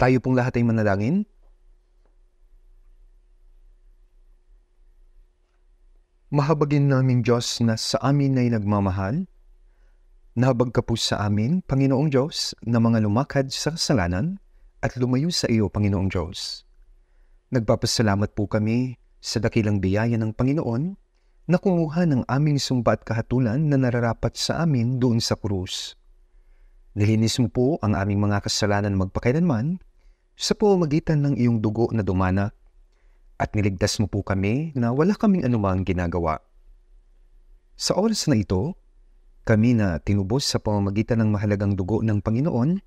Tayo pong lahat ay manalangin. Mahabagin namin Diyos na sa amin ay nagmamahal. Nahabag ka po sa amin, Panginoong Diyos, na mga lumakad sa kasalanan at lumayo sa iyo, Panginoong Diyos. Nagpapasalamat po kami sa dakilang biyaya ng Panginoon na kumuha ng aming sumpa at kahatulan na nararapat sa amin doon sa krus. Nilinis mo po ang aming mga kasalanan magpakailanman sa pamamagitan ng iyong dugo na dumana at niligtas mo po kami na wala kaming anumang ginagawa. Sa oras na ito, kami na tinubos sa pamamagitan ng mahalagang dugo ng Panginoon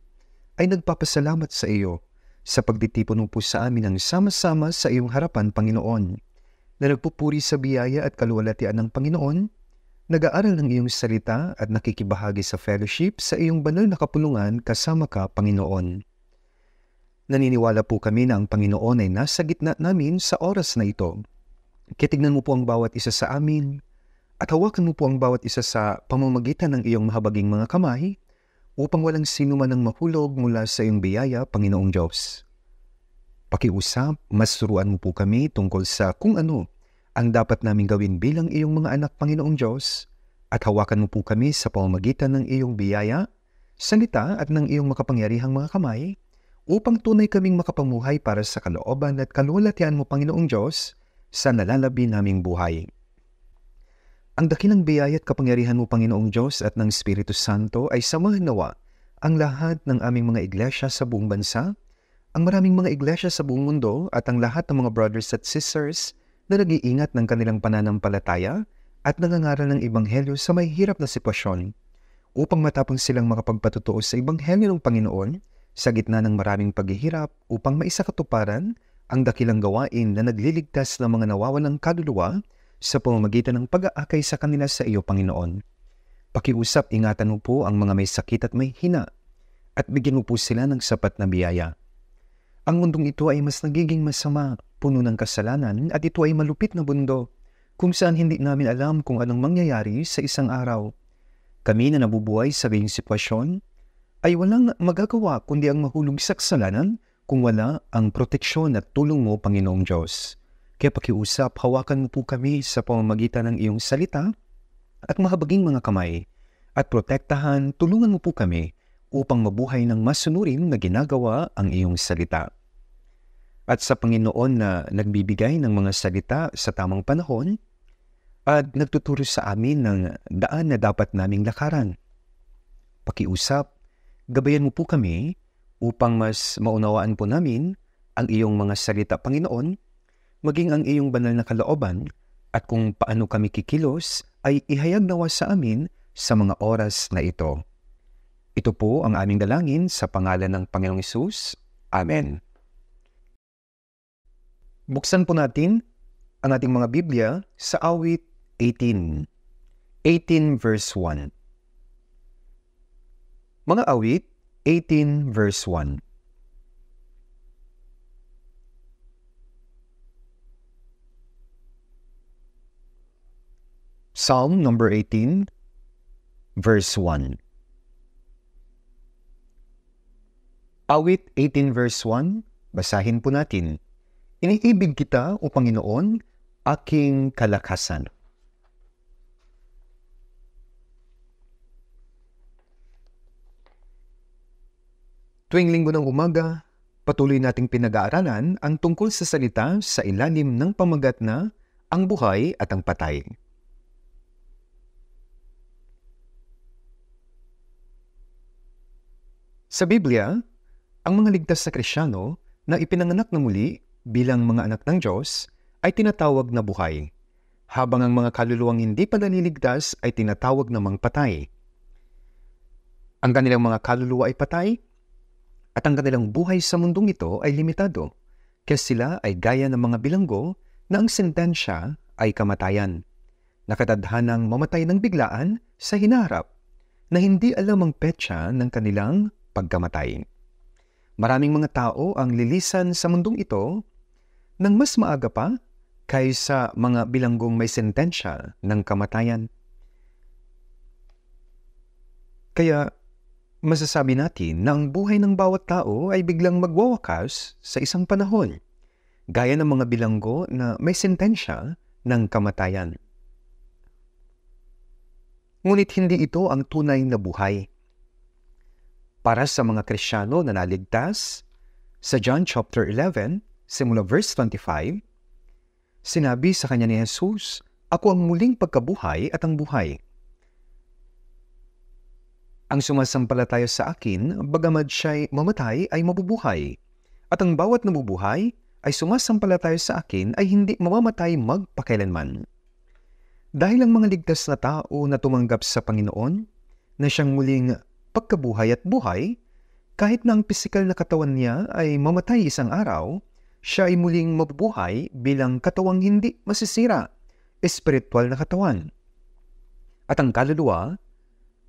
ay nagpapasalamat sa iyo sa pagtitipon mo po sa amin ng sama-sama sa iyong harapan, Panginoon, na nagpupuri sa biyaya at kaluwalhatian ng Panginoon, nag-aaral ng iyong salita at nakikibahagi sa fellowship sa iyong banal na kapulungan kasama ka, Panginoon. Naniniwala po kami na ang Panginoon ay nasa gitna namin sa oras na ito. Kitignan mo po ang bawat isa sa amin at hawakan mo po ang bawat isa sa pamamagitan ng iyong mahabaging mga kamay upang walang sino man ang mahulog mula sa iyong biyaya, Panginoong Diyos. Pakiusap, masuruan mo po kami tungkol sa kung ano ang dapat namin gawin bilang iyong mga anak, Panginoong Diyos, at hawakan mo po kami sa pamamagitan ng iyong biyaya, salita at ng iyong makapangyarihang mga kamay upang tunay kaming makapamuhay para sa kalooban at kalulatian mo, Panginoong Diyos, sa nalalabi naming buhay. Ang dakilang biyaya at kapangyarihan mo, Panginoong Diyos at ng Espiritu Santo ay samahan nawa ang lahat ng aming mga iglesia sa buong bansa, ang maraming mga iglesia sa buong mundo at ang lahat ng mga brothers at sisters na nag-iingat ng kanilang pananampalataya at nangangaral ng Ebanghelyo sa may hirap na sitwasyon upang matapang silang makapagpatutuo sa Ebanghelyo ng Panginoon sa gitna ng maraming paghihirap upang maisakatuparan ang dakilang gawain na nagliligtas ng mga nawawalang kaluluwa sa pamamagitan ng pag-aakay sa kanila sa iyo, Panginoon. Pakiusap, ingatan mo po ang mga may sakit at may hina at bigyan mo po sila ng sapat na biyaya. Ang mundong ito ay mas nagiging masama, puno ng kasalanan at ito ay malupit na bundo kung saan hindi namin alam kung anong mangyayari sa isang araw. Kami na nabubuhay sa gayong sitwasyon ay walang magagawa kundi ang mahulog sa kasalanan kung wala ang proteksyon at tulong mo, Panginoong Diyos. Kaya pakiusap, hawakan mo po kami sa pamamagitan ng iyong salita at mahabaging mga kamay at protektahan, tulungan mo po kami upang mabuhay ng masunurin na ginagawa ang iyong salita. At sa Panginoon na nagbibigay ng mga salita sa tamang panahon at nagtuturo sa amin ng daan na dapat naming lakaran. Pakiusap, gabayan mo po kami upang mas maunawaan po namin ang iyong mga salita, Panginoon, maging ang iyong banal na kalooban at kung paano kami kikilos ay ihayag nawa sa amin sa mga oras na ito. Ito po ang aming dalangin sa pangalan ng Panginoong Isus. Amen. Buksan po natin ang ating mga Biblia sa awit 18. 18 verse 1. Mga awit 18 verse 1. Psalm number 18 verse 1. Awit 18 verse 1, basahin po natin. Iniibig kita, O Panginoon, aking kalakasan. Tuwing linggo ng umaga, patuloy nating pinag-aaralan ang tungkol sa salita sa ilalim ng pamagat na ang buhay at ang patay. Sa Biblia, ang mga ligtas sa Krisyano na ipinanganak na muli bilang mga anak ng Diyos ay tinatawag na buhay, habang ang mga kaluluwang hindi pa naliligtas ay tinatawag namang patay. Ang kanilang mga kaluluwa ay patay at ang kanilang buhay sa mundong ito ay limitado, kaya sila ay gaya ng mga bilanggo na ang sentensya ay kamatayan. Nakatadhanang mamatay ng biglaan sa hinaharap na hindi alam ang petsa ng kanilang pagkamatay. Maraming mga tao ang lilisan sa mundong ito nang mas maaga pa kaysa mga bilanggong may sentensya ng kamatayan. Kaya masasabi natin na ang buhay ng bawat tao ay biglang magwawakas sa isang panahon, gaya ng mga bilanggo na may sentensya ng kamatayan. Ngunit hindi ito ang tunay na buhay. Para sa mga Krisyano na naligtas, sa John chapter 11, simula verse 25, sinabi sa kanya ni Jesus, Ako ang muling pagkabuhay at ang buhay. Ang sumasampalataya sa akin, bagamad siya'y mamatay ay mabubuhay. At ang bawat nabubuhay ay sumasampalataya sa akin ay hindi mamamatay magpakailanman. Dahil ang mga ligtas na tao na tumanggap sa Panginoon, na siyang muling pagkabuhay at buhay, kahit na ang pisikal na katawan niya ay mamatay isang araw, siya ay muling mabubuhay bilang katawang hindi masisira, espiritual na katawan. At ang kaluluwa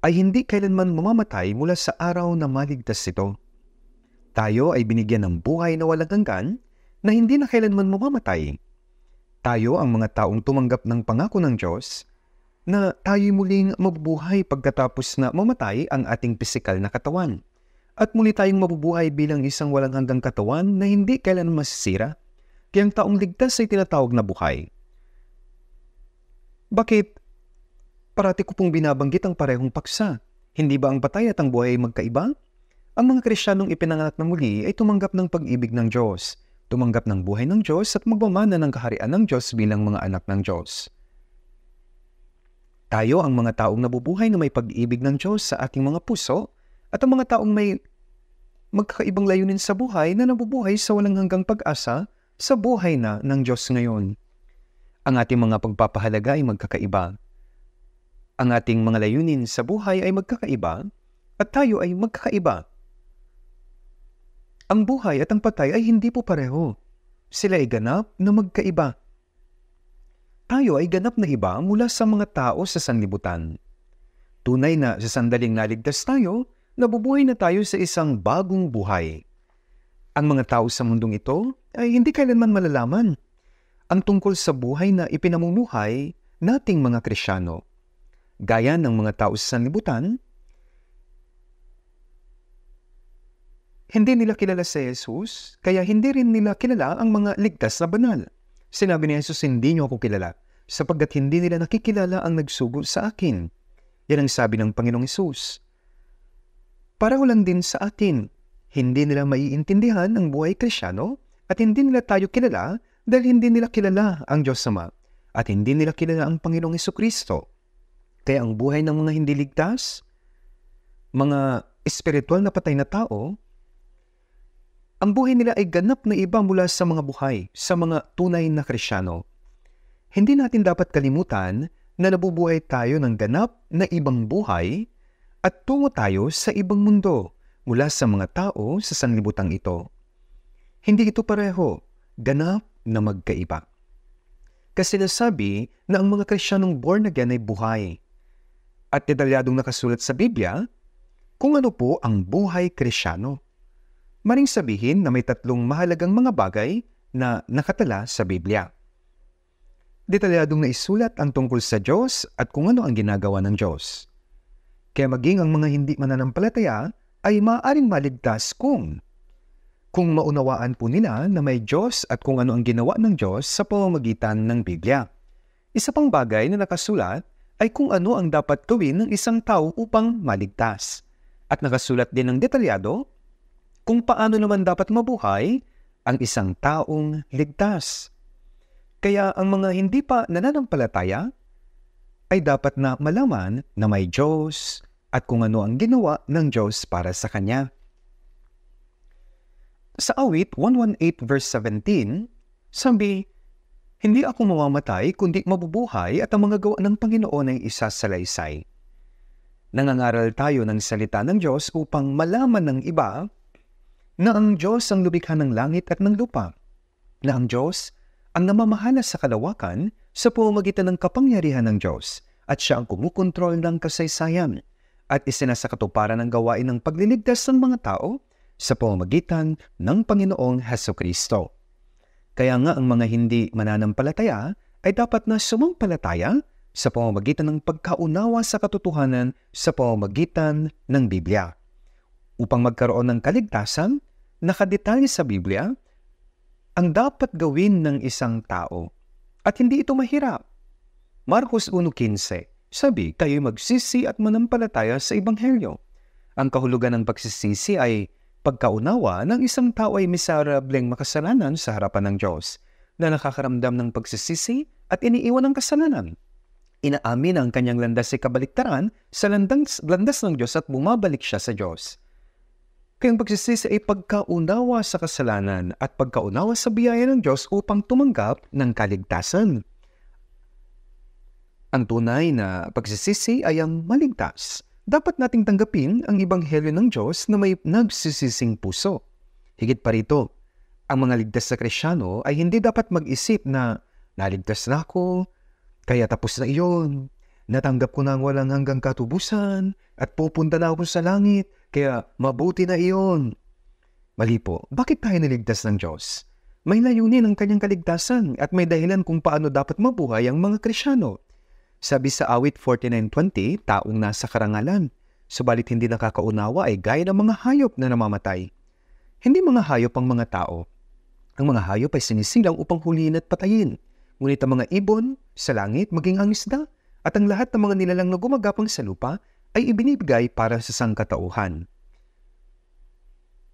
ay hindi kailanman mamamatay mula sa araw na maligtas ito. Tayo ay binigyan ng buhay na walang hanggan na hindi na kailanman mamamatay tayo ang mga taong tumanggap ng pangako ng Diyos na tayo muling mabubuhay pagkatapos na mamatay ang ating pisikal na katawan. At muli tayong mabubuhay bilang isang walang hanggang katawan na hindi kailan masisira. Kaya ang taong ligtas ay tinatawag na buhay. Bakit? Parati ko pong binabanggit ang parehong paksa. Hindi ba ang patay at ang buhay ay magkaiba? Ang mga Kristiyanong ipinanganak na muli ay tumanggap ng pag-ibig ng Diyos tumanggap ng buhay ng Diyos at magmamana ng kaharian ng Diyos bilang mga anak ng Diyos. Tayo ang mga taong nabubuhay na may pag-ibig ng Diyos sa ating mga puso at ang mga taong may magkakaibang layunin sa buhay na nabubuhay sa walang hanggang pag-asa sa buhay na ng Diyos ngayon. Ang ating mga pagpapahalaga ay magkakaiba. Ang ating mga layunin sa buhay ay magkakaiba at tayo ay magkakaiba ang buhay at ang patay ay hindi po pareho. Sila ay ganap na magkaiba. Tayo ay ganap na iba mula sa mga tao sa sanlibutan. Tunay na sa sandaling naligtas tayo, nabubuhay na tayo sa isang bagong buhay. Ang mga tao sa mundong ito ay hindi kailanman malalaman ang tungkol sa buhay na ipinamumuhay nating mga Krisyano. Gaya ng mga tao sa sanlibutan, Hindi nila kilala si Jesus, kaya hindi rin nila kilala ang mga ligtas na banal. Sinabi ni Jesus, hindi niyo ako kilala, sapagkat hindi nila nakikilala ang nagsugo sa akin. Yan ang sabi ng Panginoong Jesus. Para lang din sa atin, hindi nila maiintindihan ang buhay krisyano at hindi nila tayo kilala dahil hindi nila kilala ang Diyos Ama at hindi nila kilala ang Panginoong Kristo. Kaya ang buhay ng mga hindi ligtas, mga espiritual na patay na tao, ang buhay nila ay ganap na iba mula sa mga buhay, sa mga tunay na krisyano. Hindi natin dapat kalimutan na nabubuhay tayo ng ganap na ibang buhay at tungo tayo sa ibang mundo mula sa mga tao sa sanlibutang ito. Hindi ito pareho, ganap na magkaiba. Kasi nasabi na ang mga Krisyanong born again ay buhay. At detalyadong nakasulat sa Biblia kung ano po ang buhay Krisyano. Maring sabihin na may tatlong mahalagang mga bagay na nakatala sa Biblia. Detalyadong naisulat ang tungkol sa Diyos at kung ano ang ginagawa ng Diyos. Kaya maging ang mga hindi mananampalataya ay maaaring maligtas kung kung maunawaan po nila na may Diyos at kung ano ang ginawa ng Diyos sa pamamagitan ng Biblia. Isa pang bagay na nakasulat ay kung ano ang dapat gawin ng isang tao upang maligtas. At nakasulat din ng detalyado kung paano naman dapat mabuhay ang isang taong ligtas. Kaya ang mga hindi pa nananampalataya ay dapat na malaman na may Diyos at kung ano ang ginawa ng Diyos para sa Kanya. Sa awit 118 verse 17, sabi, Hindi ako mamamatay kundi mabubuhay at ang mga gawa ng Panginoon ay isa sa laysay. Nangangaral tayo ng salita ng Diyos upang malaman ng iba na ang Diyos ang lumikha ng langit at ng lupa, na ang Diyos ang namamahala sa kalawakan sa pamamagitan ng kapangyarihan ng Diyos at siya ang kumukontrol ng kasaysayan at isinasakatuparan ng gawain ng pagliligtas ng mga tao sa pamamagitan ng Panginoong Heso Kristo. Kaya nga ang mga hindi mananampalataya ay dapat na sumampalataya sa pamamagitan ng pagkaunawa sa katotohanan sa pamamagitan ng Biblia. Upang magkaroon ng kaligtasan, nakadetalye sa Biblia, ang dapat gawin ng isang tao. At hindi ito mahirap. Marcos 1.15 Sabi, kayo'y magsisi at manampalataya sa Ebanghelyo. Ang kahulugan ng pagsisisi ay pagkaunawa ng isang tao ay miserableng makasalanan sa harapan ng Diyos na nakakaramdam ng pagsisisi at iniiwan ng kasalanan. Inaamin ang kanyang landas sa kabaliktaran sa landas, landas ng Diyos at bumabalik siya sa Diyos. Kaya ang pagsisisi ay pagkaunawa sa kasalanan at pagkaunawa sa biyaya ng Diyos upang tumanggap ng kaligtasan. Ang tunay na pagsisisi ay ang maligtas. Dapat nating tanggapin ang ibanghelyo ng Diyos na may nagsisising puso. Higit pa rito, ang mga ligtas sa Krisyano ay hindi dapat mag-isip na naligtas na ako, kaya tapos na iyon. Natanggap ko na ang walang hanggang katubusan at pupunta na ako sa langit, kaya mabuti na iyon. Mali po, bakit tayo niligtas ng Diyos? May layunin ang kanyang kaligtasan at may dahilan kung paano dapat mabuhay ang mga Krisyano. Sabi sa awit 49.20, taong nasa karangalan. Subalit hindi nakakaunawa ay gaya ng mga hayop na namamatay. Hindi mga hayop ang mga tao. Ang mga hayop ay sinisilang upang huliin at patayin. Ngunit ang mga ibon, sa langit, maging ang isda, at ang lahat ng mga nilalang na gumagapang sa lupa ay ibinibigay para sa sangkatauhan.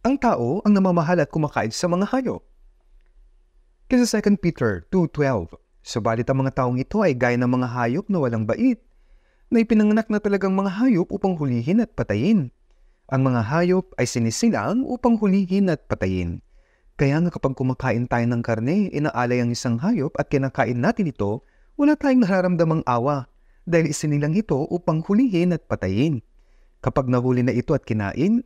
Ang tao ang namamahal at kumakain sa mga hayop. Kasi 2 Peter 2.12 Subalit ang mga taong ito ay gaya ng mga hayop na walang bait, na ipinanganak na talagang mga hayop upang hulihin at patayin. Ang mga hayop ay sinisilang upang hulihin at patayin. Kaya nga kapag kumakain tayo ng karne, inaalay ang isang hayop at kinakain natin ito, wala tayong nararamdamang awa dahil isinilang ito upang hulihin at patayin. Kapag nahuli na ito at kinain,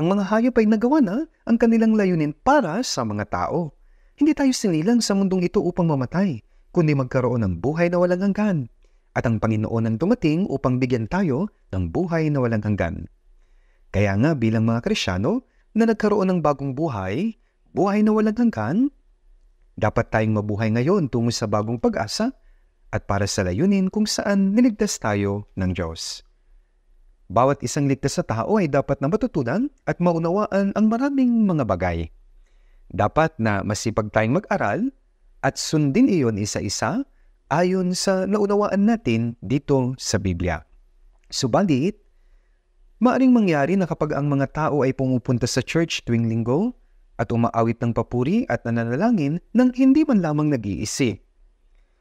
ang mga hayop ay nagawa na ang kanilang layunin para sa mga tao. Hindi tayo sinilang sa mundong ito upang mamatay, kundi magkaroon ng buhay na walang hanggan. At ang Panginoon ang dumating upang bigyan tayo ng buhay na walang hanggan. Kaya nga bilang mga Krisyano na nagkaroon ng bagong buhay, buhay na walang hanggan, dapat tayong mabuhay ngayon tungo sa bagong pag-asa at para sa layunin kung saan niligtas tayo ng Diyos. Bawat isang ligtas sa tao ay dapat na matutunan at maunawaan ang maraming mga bagay. Dapat na masipag tayong mag-aral at sundin iyon isa-isa ayon sa naunawaan natin dito sa Biblia. Subalit, maaring mangyari na kapag ang mga tao ay pumupunta sa church tuwing linggo at umaawit ng papuri at nananalangin nang hindi man lamang nag-iisi.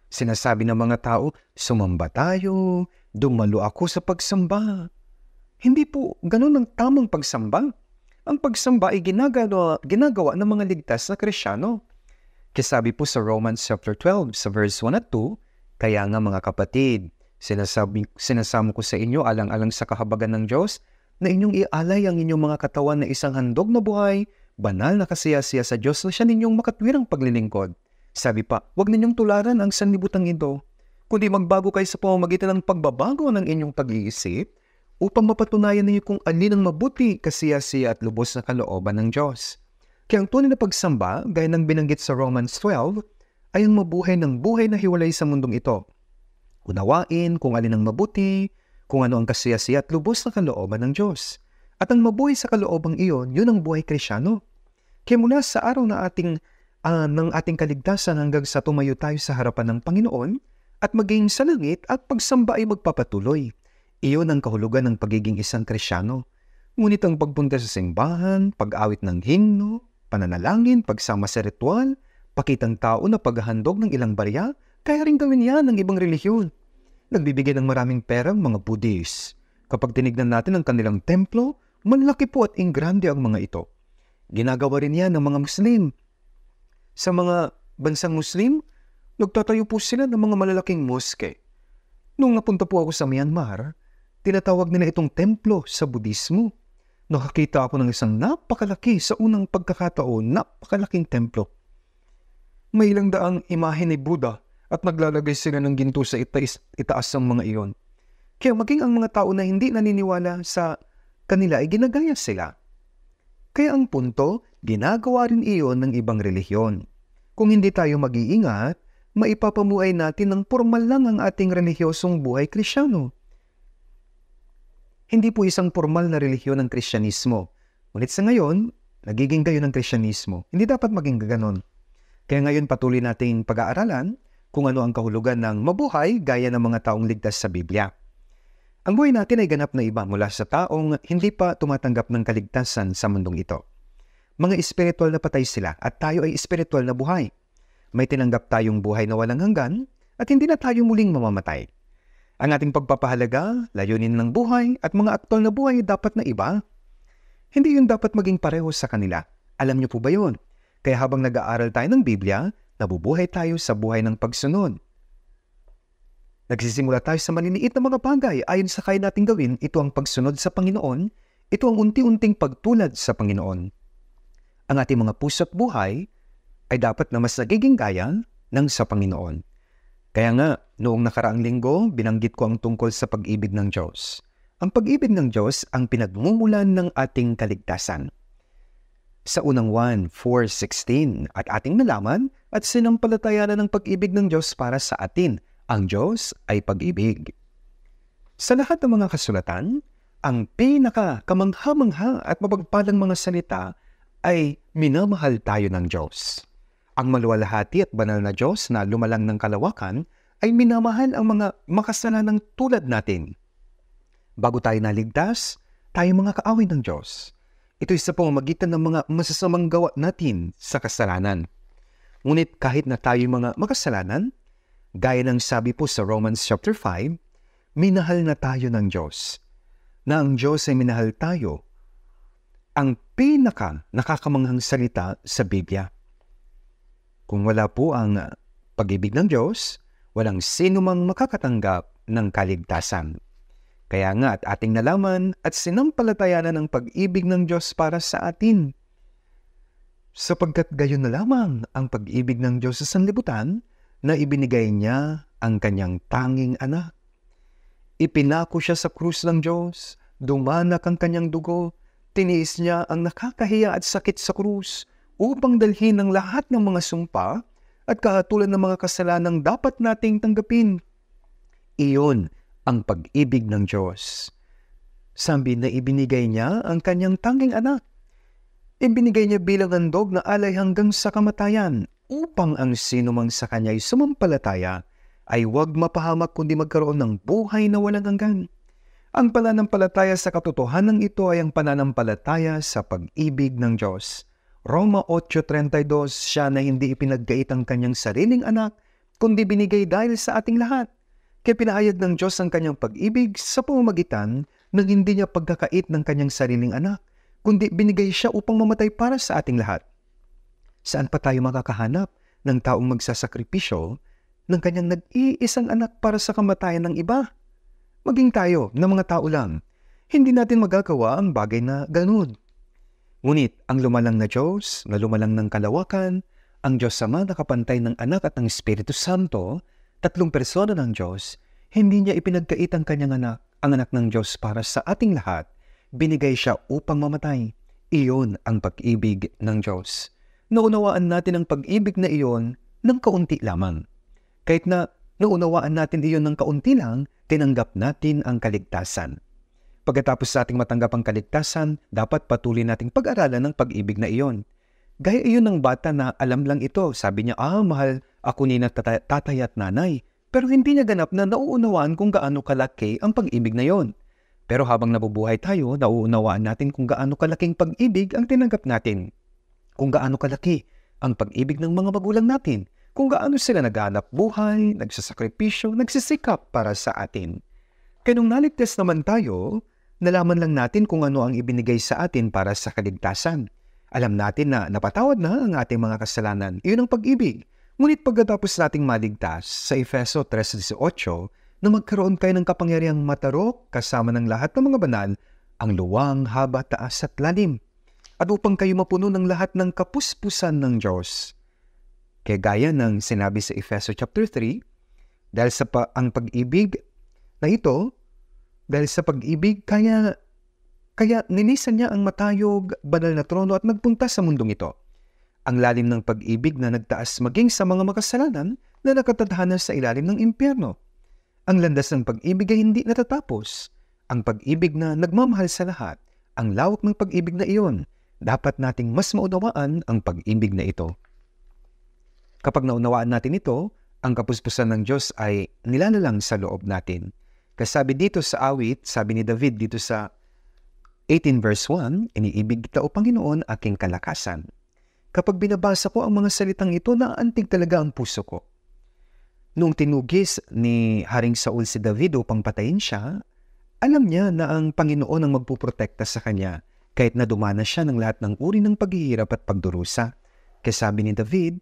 Sinasabi ng mga tao, sumamba tayo, dumalo ako sa pagsamba. Hindi po ganun ang tamang pagsamba. Ang pagsamba ay ginagawa, ginagawa ng mga ligtas na krisyano. Kasabi po sa Romans chapter 12 sa verse 1 at 2, Kaya nga mga kapatid, sinasabi, sinasamo ko sa inyo alang-alang sa kahabagan ng Diyos na inyong ialay ang inyong mga katawan na isang handog na buhay, banal na kasiyasiya sa Diyos na siya ninyong makatwirang paglilingkod. Sabi pa, huwag ninyong tularan ang sanlibutan ito, kundi magbago kayo sa pamamagitan ng pagbabago ng inyong pag-iisip upang mapatunayan ninyo kung alin ang mabuti, kasiyasiya at lubos na kalooban ng Diyos. Kaya ang tunay na pagsamba, gaya ng binanggit sa Romans 12, ay ang mabuhay ng buhay na hiwalay sa mundong ito. Unawain kung alin ang mabuti, kung ano ang kasiyasiya at lubos na kalooban ng Diyos. At ang mabuhay sa kaloobang iyon, yun ang buhay krisyano. Kaya mula sa araw na ating, uh, ng ating kaligtasan hanggang sa tumayo tayo sa harapan ng Panginoon at maging sa langit at pagsamba ay magpapatuloy. Iyon ang kahulugan ng pagiging isang krisyano. Ngunit ang pagpunta sa simbahan, pag-awit ng himno, pananalangin, pagsama sa ritual, pakitang tao na paghahandog ng ilang barya, kaya rin gawin yan ng ibang relihiyon. Nagbibigay ng maraming pera ang mga Buddhist. Kapag tinignan natin ang kanilang templo, malaki po at ingrande ang mga ito. Ginagawa rin yan ng mga Muslim. Sa mga bansang Muslim, nagtatayo po sila ng mga malalaking moske. Nung napunta po ako sa Myanmar, tinatawag nila itong templo sa Budismo nakakita ako ng isang napakalaki sa unang pagkakataon, napakalaking templo. May ilang daang imahe ni Buddha at naglalagay sila ng ginto sa itaas, itaas ng mga iyon. Kaya maging ang mga tao na hindi naniniwala sa kanila ay ginagaya sila. Kaya ang punto, ginagawa rin iyon ng ibang relihiyon. Kung hindi tayo mag-iingat, maipapamuhay natin ng formal lang ang ating relihiyosong buhay krisyano hindi po isang formal na relihiyon ng Kristyanismo Ngunit sa ngayon, nagiging gayon ang Kristyanismo. Hindi dapat maging ganon. Kaya ngayon patuloy nating pag-aaralan kung ano ang kahulugan ng mabuhay gaya ng mga taong ligtas sa Biblia. Ang buhay natin ay ganap na iba mula sa taong hindi pa tumatanggap ng kaligtasan sa mundong ito. Mga espiritual na patay sila at tayo ay espiritual na buhay. May tinanggap tayong buhay na walang hanggan at hindi na tayo muling mamamatay. Ang ating pagpapahalaga, layunin ng buhay at mga aktol na buhay dapat na iba. Hindi yun dapat maging pareho sa kanila. Alam niyo po ba yun? Kaya habang nag-aaral tayo ng Biblia, nabubuhay tayo sa buhay ng pagsunod. Nagsisimula tayo sa maliliit na mga bagay ayon sa kaya nating gawin, ito ang pagsunod sa Panginoon, ito ang unti-unting pagtulad sa Panginoon. Ang ating mga puso't buhay ay dapat na mas nagiging gaya ng sa Panginoon. Kaya nga, noong nakaraang linggo, binanggit ko ang tungkol sa pag-ibig ng Diyos. Ang pag-ibig ng Diyos ang pinagmumulan ng ating kaligtasan. Sa unang 1, 4.16 at ating nalaman at sinampalatayanan ng pag-ibig ng Diyos para sa atin. Ang Diyos ay pag-ibig. Sa lahat ng mga kasulatan, ang pinaka kamangha-mangha at mapagpalang mga salita ay minamahal tayo ng Diyos. Ang maluwalhati at banal na Diyos na lumalang ng kalawakan ay minamahal ang mga makasalanang tulad natin. Bago tayo naligtas, tayo mga kaaway ng Diyos. Ito ay sa pamamagitan ng mga masasamang gawa natin sa kasalanan. Ngunit kahit na tayo mga makasalanan, gaya ng sabi po sa Romans chapter 5, minahal na tayo ng Diyos. Na ang Diyos ay minahal tayo. Ang pinaka nakakamanghang salita sa Biblia. Kung wala po ang pag-ibig ng Diyos, walang sino mang makakatanggap ng kaligtasan. Kaya nga at ating nalaman at sinampalatayanan ng pag-ibig ng Diyos para sa atin. Sapagkat gayon na lamang ang pag-ibig ng Diyos sa sanlibutan na ibinigay niya ang kanyang tanging anak. Ipinako siya sa krus ng Diyos, dumanak ang kanyang dugo, tiniis niya ang nakakahiya at sakit sa krus, upang dalhin ang lahat ng mga sumpa at kahatulan ng mga kasalanang dapat nating tanggapin. Iyon ang pag-ibig ng Diyos. Sabi na ibinigay niya ang kanyang tanging anak. Ibinigay niya bilang handog na alay hanggang sa kamatayan upang ang sino mang sa kanya ay sumampalataya ay huwag mapahamak kundi magkaroon ng buhay na walang hanggan. Ang pananampalataya sa katotohanan ito ay ang pananampalataya sa pag-ibig ng Diyos. Roma 8.32, siya na hindi ipinagkait ang kanyang sariling anak, kundi binigay dahil sa ating lahat. Kaya pinahayag ng Diyos ang kanyang pag-ibig sa pamamagitan ng hindi niya pagkakait ng kanyang sariling anak, kundi binigay siya upang mamatay para sa ating lahat. Saan pa tayo makakahanap ng taong magsasakripisyo ng kanyang nag-iisang anak para sa kamatayan ng iba? Maging tayo na mga tao lang, hindi natin magagawa ang bagay na ganun. Ngunit ang lumalang na Diyos, na lumalang ng kalawakan, ang Diyos Sama na kapantay ng anak at ng Espiritu Santo, tatlong persona ng Diyos, hindi niya ipinagkait ang kanyang anak, ang anak ng Diyos para sa ating lahat. Binigay siya upang mamatay. Iyon ang pag-ibig ng Diyos. Naunawaan natin ang pag-ibig na iyon ng kaunti lamang. Kahit na naunawaan natin iyon ng kaunti lang, tinanggap natin ang kaligtasan. Pagkatapos sa ating matanggap ang kaligtasan, dapat patuloy nating pag-aralan ng pag-ibig na iyon. Gaya iyon ng bata na alam lang ito. Sabi niya, ah, mahal ako ni tatay at nanay. Pero hindi niya ganap na nauunawaan kung gaano kalaki ang pag-ibig na iyon. Pero habang nabubuhay tayo, nauunawaan natin kung gaano kalaking pag-ibig ang tinanggap natin. Kung gaano kalaki ang pag-ibig ng mga magulang natin. Kung gaano sila naghanap buhay, nagsasakripisyo, nagsisikap para sa atin. Kaya nung naligtas naman tayo, nalaman lang natin kung ano ang ibinigay sa atin para sa kaligtasan. Alam natin na napatawad na ang ating mga kasalanan. Iyon ang pag-ibig. Ngunit pagkatapos nating maligtas sa Efeso 3.18 na magkaroon kayo ng kapangyarihang matarok kasama ng lahat ng mga banal, ang luwang, haba, taas at lalim. At upang kayo mapuno ng lahat ng kapuspusan ng Diyos. Kaya gaya ng sinabi sa Efeso chapter 3, dahil sa pa ang pag-ibig na ito, dahil sa pag-ibig, kaya, kaya ninisan niya ang matayog, banal na trono at nagpunta sa mundong ito. Ang lalim ng pag-ibig na nagtaas maging sa mga makasalanan na nakatadhana sa ilalim ng impyerno. Ang landas ng pag-ibig ay hindi natatapos. Ang pag-ibig na nagmamahal sa lahat ang lawak ng pag-ibig na iyon, dapat nating mas maunawaan ang pag-ibig na ito. Kapag naunawaan natin ito, ang kapuspusan ng Diyos ay nilalalang sa loob natin. Kasabi dito sa awit, sabi ni David dito sa 18 verse 1, Iniibig kita o Panginoon aking kalakasan. Kapag binabasa ko ang mga salitang ito, naantig talaga ang puso ko. Noong tinugis ni Haring Saul si David upang patayin siya, alam niya na ang Panginoon ang magpuprotekta sa kanya kahit na dumana siya ng lahat ng uri ng paghihirap at pagdurusa. Kaya sabi ni David,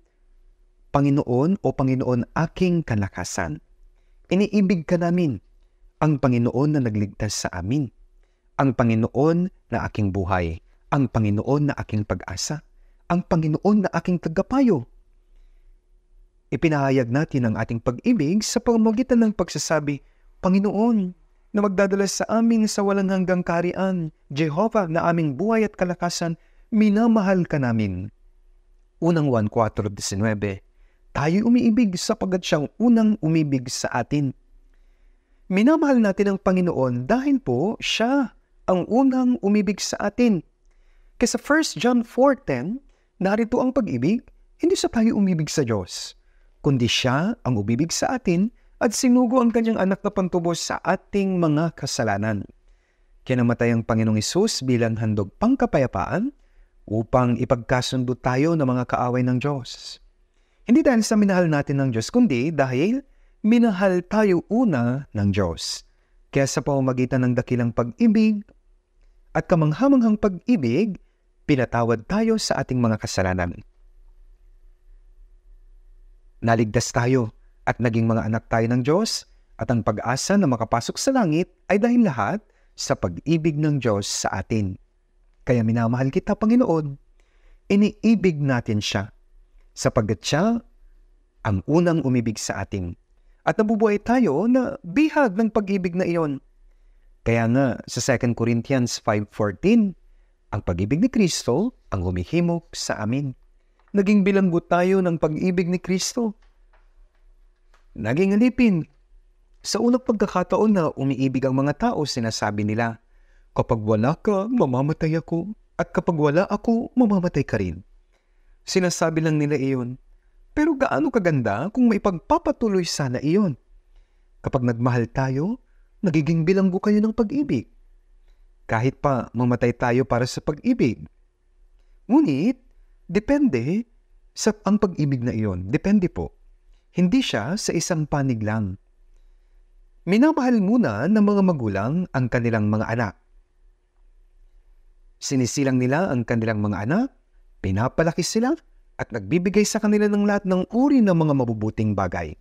Panginoon o Panginoon aking kalakasan. Iniibig ka namin, ang Panginoon na nagligtas sa amin, ang Panginoon na aking buhay, ang Panginoon na aking pag-asa, ang Panginoon na aking tagapayo. Ipinahayag natin ang ating pag-ibig sa pamamagitan ng pagsasabi, Panginoon, na magdadala sa amin sa walang hanggang karian, Jehovah na aming buhay at kalakasan, minamahal ka namin. Unang 1.4.19 Tayo umiibig sapagat siyang unang umibig sa atin. Minamahal natin ang Panginoon dahil po siya ang unang umibig sa atin. Kasi sa 1 John 4.10, narito ang pag-ibig, hindi sa tayo umibig sa Diyos, kundi siya ang umibig sa atin at sinugo ang kanyang anak na pantubos sa ating mga kasalanan. Kaya namatay ang Panginoong Isus bilang handog pangkapayapaan upang ipagkasundo tayo ng mga kaaway ng Diyos. Hindi dahil sa minahal natin ng Diyos, kundi dahil minahal tayo una ng Diyos. Kaya sa pamamagitan ng dakilang pag-ibig at kamanghamanghang pag-ibig, pinatawad tayo sa ating mga kasalanan. Naligtas tayo at naging mga anak tayo ng Diyos at ang pag-asa na makapasok sa langit ay dahil lahat sa pag-ibig ng Diyos sa atin. Kaya minamahal kita, Panginoon. Iniibig natin siya sapagkat siya ang unang umibig sa atin at nabubuhay tayo na bihag ng pag-ibig na iyon. Kaya nga sa 2 Corinthians 5.14, ang pag-ibig ni Kristo ang humihimok sa amin. Naging bilanggo tayo ng pag-ibig ni Kristo. Naging alipin. Sa unang pagkakataon na umiibig ang mga tao, sinasabi nila, Kapag wala ka, mamamatay ako. At kapag wala ako, mamamatay ka rin. Sinasabi lang nila iyon pero gaano kaganda kung may pagpapatuloy sana iyon. Kapag nagmahal tayo, nagiging bilanggo kayo ng pag-ibig. Kahit pa mamatay tayo para sa pag-ibig. Ngunit, depende sa ang pag-ibig na iyon. Depende po. Hindi siya sa isang panig lang. Minamahal muna ng mga magulang ang kanilang mga anak. Sinisilang nila ang kanilang mga anak, pinapalaki sila, at nagbibigay sa kanila ng lahat ng uri ng mga mabubuting bagay.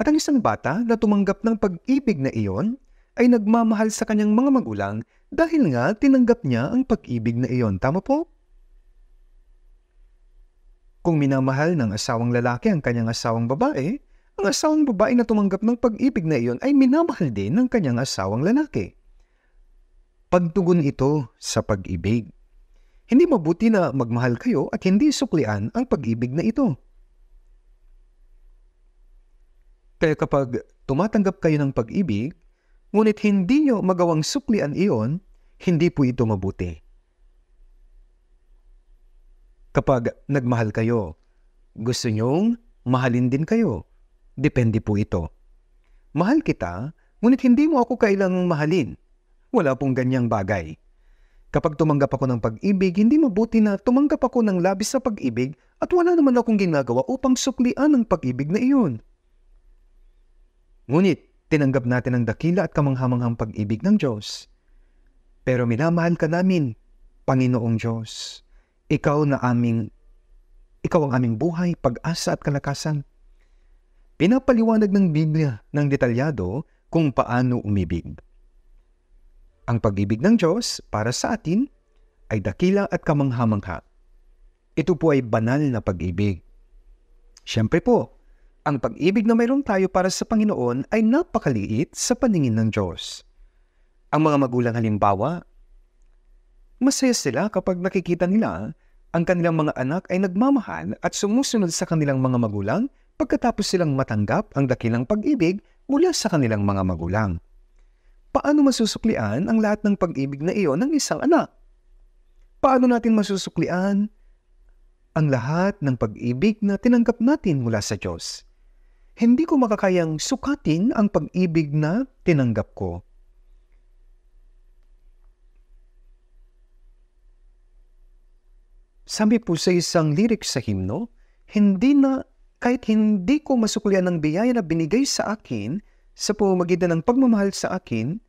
At ang isang bata na tumanggap ng pag-ibig na iyon ay nagmamahal sa kanyang mga magulang dahil nga tinanggap niya ang pag-ibig na iyon. Tama po? Kung minamahal ng asawang lalaki ang kanyang asawang babae, ang asawang babae na tumanggap ng pag-ibig na iyon ay minamahal din ng kanyang asawang lalaki. Pagtugon ito sa pag-ibig. Hindi mabuti na magmahal kayo at hindi suklian ang pag-ibig na ito. Kaya kapag tumatanggap kayo ng pag-ibig, ngunit hindi nyo magawang suklian iyon, hindi po ito mabuti. Kapag nagmahal kayo, gusto nyong mahalin din kayo. Depende po ito. Mahal kita, ngunit hindi mo ako kailangang mahalin. Wala pong ganyang bagay. Kapag tumanggap ako ng pag-ibig, hindi mabuti na tumanggap ako ng labis sa pag-ibig at wala naman akong ginagawa upang suklian ang pag-ibig na iyon. Ngunit, tinanggap natin ang dakila at kamanghamanghang pag-ibig ng Diyos. Pero minamahal ka namin, Panginoong Diyos. Ikaw na aming, ikaw ang aming buhay, pag-asa at kalakasan. Pinapaliwanag ng Biblia ng detalyado kung paano umibig. Ang pag-ibig ng Diyos para sa atin ay dakila at kamangha-mangha. Ito po ay banal na pag-ibig. Siyempre po, ang pag-ibig na mayroon tayo para sa Panginoon ay napakaliit sa paningin ng Diyos. Ang mga magulang halimbawa, masaya sila kapag nakikita nila ang kanilang mga anak ay nagmamahal at sumusunod sa kanilang mga magulang pagkatapos silang matanggap ang dakilang pag-ibig mula sa kanilang mga magulang. Paano masusuklian ang lahat ng pag-ibig na iyon ng isang anak? Paano natin masusuklian ang lahat ng pag-ibig na tinanggap natin mula sa Diyos? Hindi ko makakayang sukatin ang pag-ibig na tinanggap ko. Sabi po sa isang lyric sa himno, hindi na kahit hindi ko masuklian ang biyaya na binigay sa akin sa pamamagitan ng pagmamahal sa akin,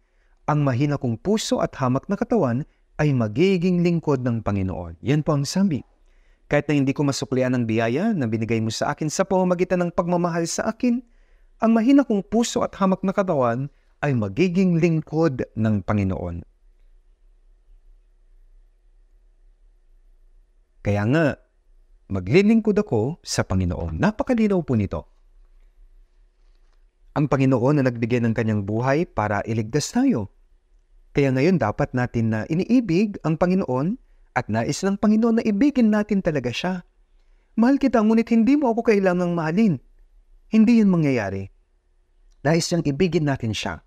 ang mahina kong puso at hamak na katawan ay magiging lingkod ng Panginoon. Yan po ang sabi. Kahit na hindi ko masuklian ang biyaya na binigay mo sa akin sa pamamagitan ng pagmamahal sa akin, ang mahina kong puso at hamak na katawan ay magiging lingkod ng Panginoon. Kaya nga, maglilingkod ako sa Panginoon. Napakalinaw po nito. Ang Panginoon na nagbigay ng kanyang buhay para iligtas tayo. Kaya ngayon dapat natin na iniibig ang Panginoon at nais ng Panginoon na ibigin natin talaga siya. Mahal kita ngunit hindi mo ako kailangang mahalin. Hindi yun mangyayari. Nais niyang ibigin natin siya.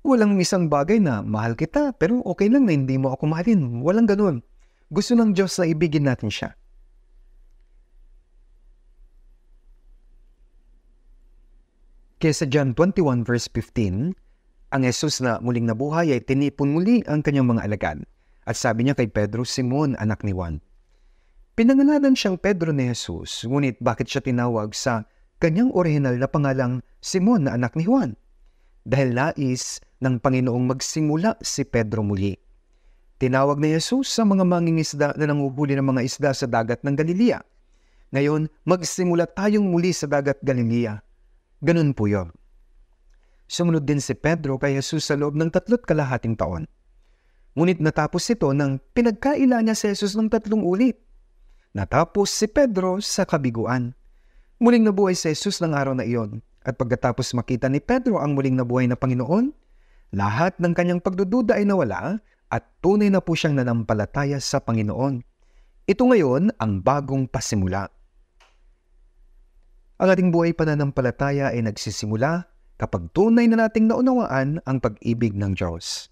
Walang isang bagay na mahal kita pero okay lang na hindi mo ako mahalin. Walang ganun. Gusto ng Diyos na ibigin natin siya. Kaya sa John 21 verse 15, ang Jesus na muling nabuhay ay tinipon muli ang kanyang mga alagad. At sabi niya kay Pedro, Simon, anak ni Juan. Pinangalanan siyang Pedro ni Jesus, ngunit bakit siya tinawag sa kanyang original na pangalang Simon na anak ni Juan? Dahil nais ng Panginoong magsimula si Pedro muli. Tinawag ni Jesus sa mga mangingisda na nanguhuli ng mga isda sa dagat ng Galilea. Ngayon, magsimula tayong muli sa dagat Galilea. Ganun po yun. Sumunod din si Pedro kay Jesus sa loob ng tatlot kalahating taon. Ngunit natapos ito nang pinagkaila niya si Jesus ng tatlong ulit. Natapos si Pedro sa kabiguan. Muling nabuhay si Jesus ng araw na iyon. At pagkatapos makita ni Pedro ang muling nabuhay na Panginoon, lahat ng kanyang pagdududa ay nawala at tunay na po siyang nanampalataya sa Panginoon. Ito ngayon ang bagong pasimula. Ang ating buhay pananampalataya ay nagsisimula kapag tunay na nating naunawaan ang pag-ibig ng Diyos.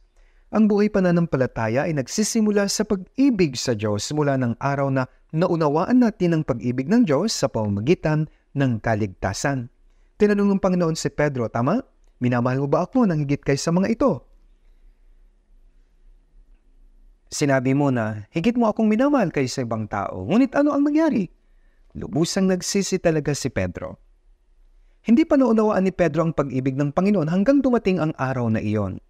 Ang buhay pananampalataya ay nagsisimula sa pag-ibig sa Diyos mula ng araw na naunawaan natin ang pag-ibig ng Diyos sa pamamagitan ng kaligtasan. Tinanong ng Panginoon si Pedro, tama? Minamahal mo ba ako nang higit kaysa mga ito? Sinabi mo na, higit mo akong minamahal kaysa ibang tao. Ngunit ano ang nangyari? Lubusang nagsisi talaga si Pedro. Hindi pa naunawaan ni Pedro ang pag-ibig ng Panginoon hanggang dumating ang araw na iyon.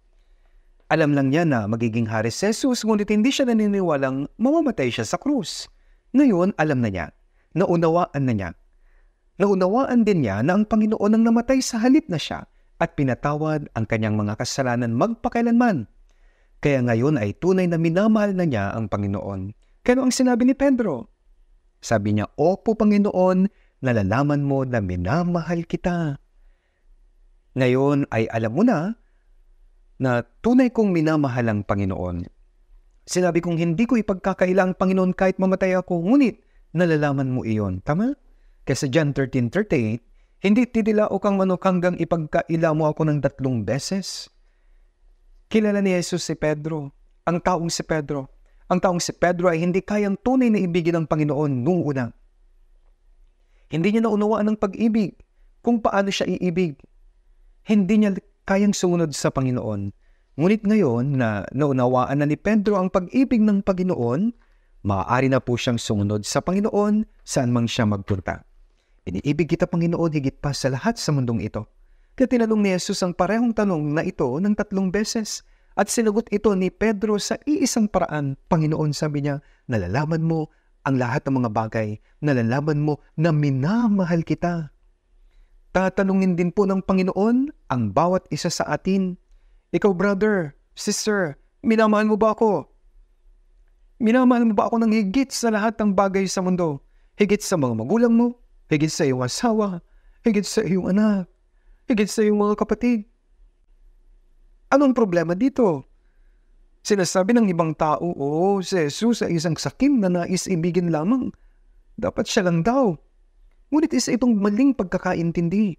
Alam lang niya na magiging hari si Jesus ngunit hindi siya naniniwalang mamamatay siya sa krus. Ngayon, alam na niya. Naunawaan na niya. Naunawaan din niya na ang Panginoon ang namatay sa halip na siya at pinatawad ang kanyang mga kasalanan magpakailanman kaya ngayon ay tunay na minamahal na niya ang Panginoon. Kano ang sinabi ni Pedro? Sabi niya, Opo Panginoon, nalalaman mo na minamahal kita. Ngayon ay alam mo na na tunay kong minamahal ang Panginoon. Sinabi kong hindi ko ipagkakaila ang Panginoon kahit mamatay ako, ngunit nalalaman mo iyon. Tama? Kaya sa John 13.38, hindi titila o kang manok hanggang ipagkaila mo ako ng tatlong beses. Kilala ni Jesus si Pedro, ang taong si Pedro. Ang taong si Pedro ay hindi kayang tunay na ibigin ng Panginoon noong una. Hindi niya naunawaan ng pag-ibig kung paano siya iibig. Hindi niya kayang sumunod sa Panginoon. Ngunit ngayon na naunawaan na ni Pedro ang pag-ibig ng Panginoon, maaari na po siyang sumunod sa Panginoon saan man siya magpunta. Iniibig kita Panginoon higit pa sa lahat sa mundong ito. Kaya tinanong ni Jesus ang parehong tanong na ito ng tatlong beses at sinagot ito ni Pedro sa iisang paraan. Panginoon, sabi niya, nalalaman mo ang lahat ng mga bagay, nalalaman mo na minamahal kita. Tatanungin din po ng Panginoon ang bawat isa sa atin. Ikaw, brother, sister, minamahal mo ba ako? Minamahal mo ba ako ng higit sa lahat ng bagay sa mundo? Higit sa mga magulang mo? Higit sa iyong asawa? Higit sa iyong anak? higit sa iyong mga kapatid. Anong problema dito? Sinasabi ng ibang tao, oo, oh, si Jesus ay isang sakim na nais ibigin lamang. Dapat siya lang daw. Ngunit isa itong maling pagkakaintindi.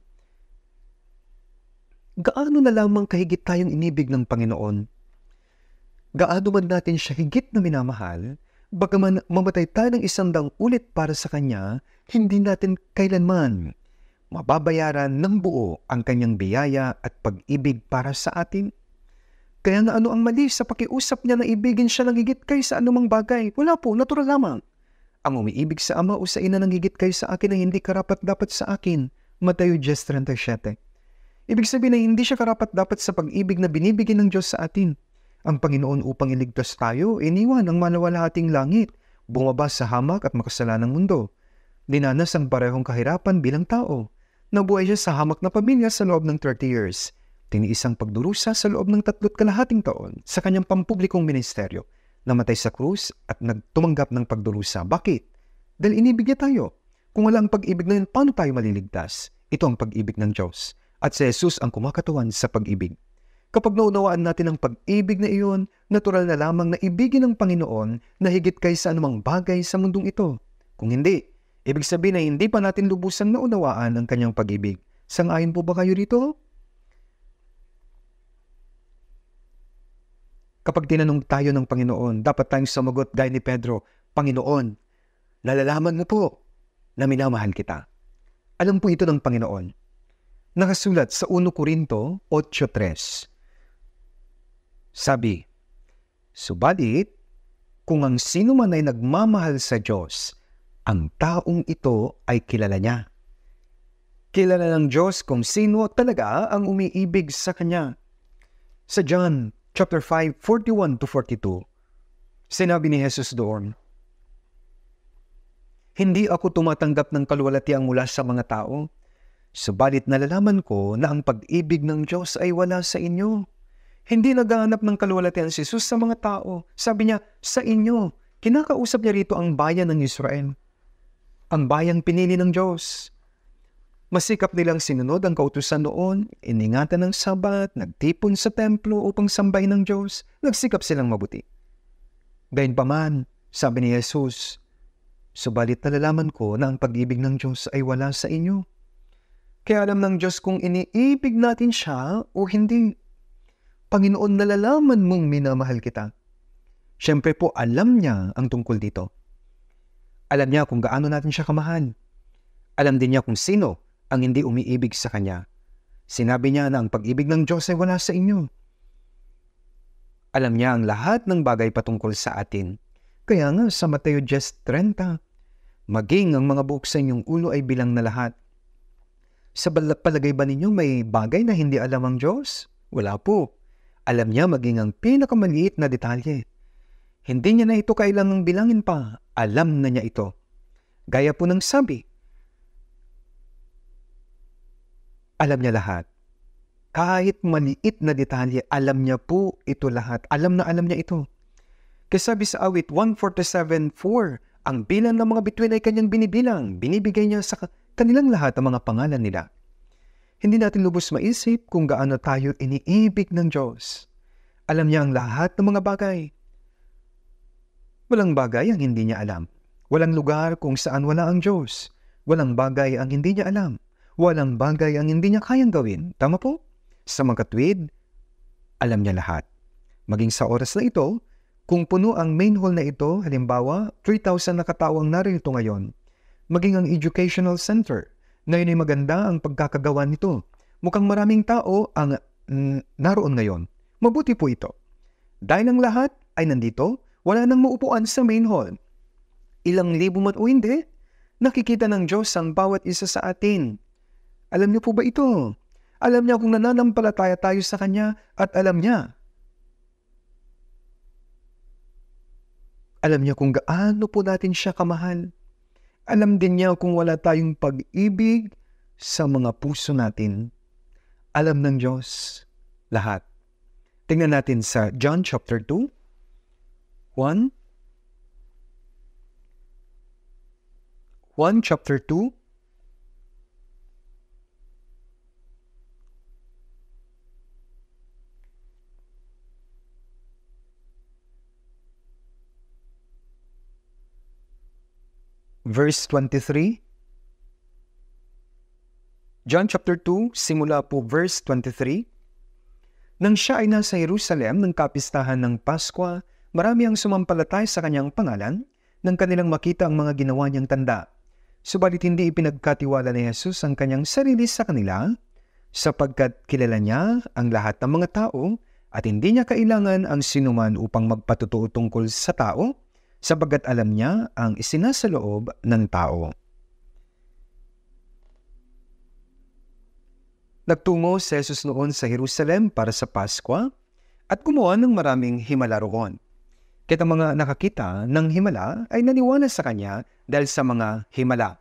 gaano na lamang kahigit tayong inibig ng Panginoon? Gaano man natin siya higit na minamahal, bagaman mamatay tayo ng isang dang ulit para sa Kanya, hindi natin kailanman mababayaran ng buo ang Kanyang biyaya at pag-ibig para sa atin. Kaya nga ano ang mali sa pakiusap niya na ibigin siya ng higit kay sa anumang bagay? Wala po, natural lamang. Ang umiibig sa ama o sa ina ng higit kay sa akin ay hindi karapat dapat sa akin. Mateo 10.37 Ibig sabihin na hindi siya karapat dapat sa pag-ibig na binibigyan ng Diyos sa atin. Ang Panginoon upang iligtas tayo, iniwan ang malawalahating langit, bumaba sa hamak at makasalanang mundo. Dinanas ang parehong kahirapan bilang tao. Nabuhay siya sa hamak na pamilya sa loob ng 30 years. Tiniis ang pagdurusa sa loob ng tatlot kalahating taon sa kanyang pampublikong ministeryo. Namatay sa krus at nagtumanggap ng pagdurusa. Bakit? Dahil inibig niya tayo. Kung wala ang pag-ibig na yun, paano tayo maliligtas? Ito ang pag-ibig ng Diyos at si Jesus ang kumakatawan sa pag-ibig. Kapag naunawaan natin ang pag-ibig na iyon, natural na lamang na ibigin ng Panginoon na higit kaysa anumang bagay sa mundong ito. Kung hindi, ibig sabihin na hindi pa natin lubusan na unawaan ang kanyang pag-ibig. Sangayon po ba kayo rito? Kapag tinanong tayo ng Panginoon, dapat tayong sumagot gaya ni Pedro, Panginoon, nalalaman mo po na minamahal kita. Alam po ito ng Panginoon. Nakasulat sa 1 Korinto 8.3. Sabi, Subalit, kung ang sino man ay nagmamahal sa Diyos, ang taong ito ay kilala niya. Kilala ng Diyos kung sino talaga ang umiibig sa Kanya. Sa John chapter 5, 41 to 42, sinabi ni Jesus doon, Hindi ako tumatanggap ng kaluwalhatian mula sa mga tao, Subalit nalalaman ko na ang pag-ibig ng Diyos ay wala sa inyo. Hindi naghahanap ng kaluwalhatian si Jesus sa mga tao. Sabi niya, sa inyo. Kinakausap niya rito ang bayan ng Israel. Ang bayang pinili ng Diyos. Masikap nilang sinunod ang kautusan noon, iningatan ng sabat, nagtipon sa templo upang sambahin ng Diyos, nagsikap silang mabuti. Gayunpaman, sabi ni Jesus, Subalit nalalaman ko na ang pag-ibig ng Diyos ay wala sa inyo kaya alam ng Diyos kung iniibig natin siya o hindi. Panginoon, nalalaman mong minamahal kita. Siyempre po, alam niya ang tungkol dito. Alam niya kung gaano natin siya kamahal. Alam din niya kung sino ang hindi umiibig sa Kanya. Sinabi niya na ang pag-ibig ng Diyos ay wala sa inyo. Alam niya ang lahat ng bagay patungkol sa atin. Kaya nga sa Mateo 10.30, maging ang mga buhok sa inyong ulo ay bilang na lahat sa palagay ba ninyo may bagay na hindi alam ang Diyos? Wala po. Alam niya maging ang pinakamaliit na detalye. Hindi niya na ito kailangang bilangin pa. Alam na niya ito. Gaya po ng sabi. Alam niya lahat. Kahit maliit na detalye, alam niya po ito lahat. Alam na alam niya ito. Kasi sabi sa awit 147.4, ang bilang ng mga bituin ay kanyang binibilang. Binibigay niya sa kanilang lahat ang mga pangalan nila. Hindi natin lubos maisip kung gaano tayo iniibig ng Diyos. Alam niya ang lahat ng mga bagay. Walang bagay ang hindi niya alam. Walang lugar kung saan wala ang Diyos. Walang bagay ang hindi niya alam. Walang bagay ang hindi niya kayang gawin. Tama po? Sa mga katwid, alam niya lahat. Maging sa oras na ito, kung puno ang main hall na ito, halimbawa, 3,000 na katao ang narito ngayon, maging ang educational center. Ngayon ay maganda ang pagkakagawa nito. Mukhang maraming tao ang mm, naroon ngayon. Mabuti po ito. Dahil ang lahat ay nandito, wala nang maupuan sa main hall. Ilang libo man o hindi, nakikita ng Diyos ang bawat isa sa atin. Alam niyo po ba ito? Alam niya kung nananampalataya tayo sa Kanya at alam niya. Alam niya kung gaano po natin siya kamahal. Alam din niya kung wala tayong pag-ibig sa mga puso natin. Alam ng Diyos lahat. Tingnan natin sa John chapter 2, 1, 1 chapter 2, verse 23. John chapter 2, simula po verse 23. Nang siya ay nasa Jerusalem ng kapistahan ng Paskwa, marami ang sumampalatay sa kanyang pangalan nang kanilang makita ang mga ginawa niyang tanda. Subalit hindi ipinagkatiwala ni Jesus ang kanyang sarili sa kanila sapagkat kilala niya ang lahat ng mga tao at hindi niya kailangan ang sinuman upang magpatutuo tungkol sa tao sapagkat alam niya ang isinasaloob ng tao. Nagtungo si Jesus noon sa Jerusalem para sa Paskwa at kumuha ng maraming himala roon. Kaya mga nakakita ng himala ay naniwala sa kanya dahil sa mga himala.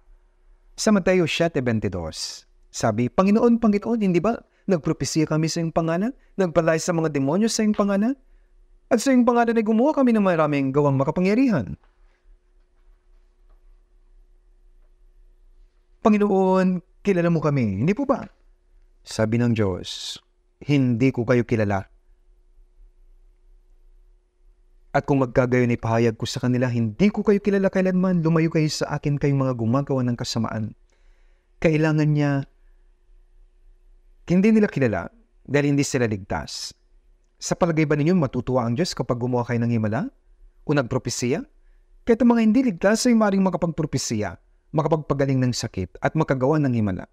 Sa Mateo 7.22, sabi, Panginoon, Panginoon, hindi ba nagpropesya kami sa iyong pangalan? Nagpalay sa mga demonyo sa iyong pangalan? At sa iyong pangalan ay gumawa kami ng maraming gawang makapangyarihan. Panginoon, kilala mo kami, hindi po ba? Sabi ng Diyos, hindi ko kayo kilala. At kung magkagayon ay pahayag ko sa kanila, hindi ko kayo kilala kailanman, lumayo kayo sa akin kayong mga gumagawa ng kasamaan. Kailangan niya, hindi nila kilala dahil hindi sila ligtas. Sa palagay ba ninyo matutuwa ang Diyos kapag gumawa kayo ng himala? O nagpropesiya? Kahit ang mga hindi ligtas ay maring makapagpropesiya, makapagpagaling ng sakit at makagawa ng himala.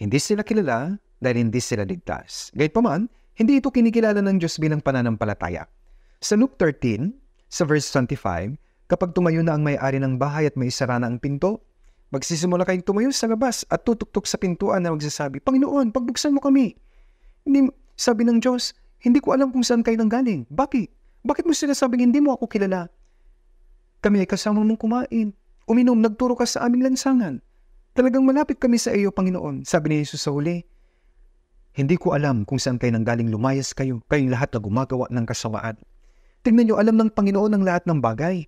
Hindi sila kilala dahil hindi sila ligtas. Gayunpaman, hindi ito kinikilala ng Diyos bilang pananampalataya. Sa Luke 13, sa verse 25, kapag tumayo na ang may-ari ng bahay at may isara na ang pinto, magsisimula kayong tumayo sa labas at tutuktok sa pintuan na magsasabi, Panginoon, pagbuksan mo kami. Hindi, sabi ng Diyos, hindi ko alam kung saan kayo nanggaling. Bakit? Bakit mo sinasabing hindi mo ako kilala? Kami ay kasama mong kumain. Uminom, nagturo ka sa aming lansangan. Talagang malapit kami sa iyo, Panginoon, sabi ni Jesus sa huli. Hindi ko alam kung saan kayo nanggaling lumayas kayo, kayong lahat na gumagawa ng kasamaan. Tingnan niyo, alam ng Panginoon ang lahat ng bagay.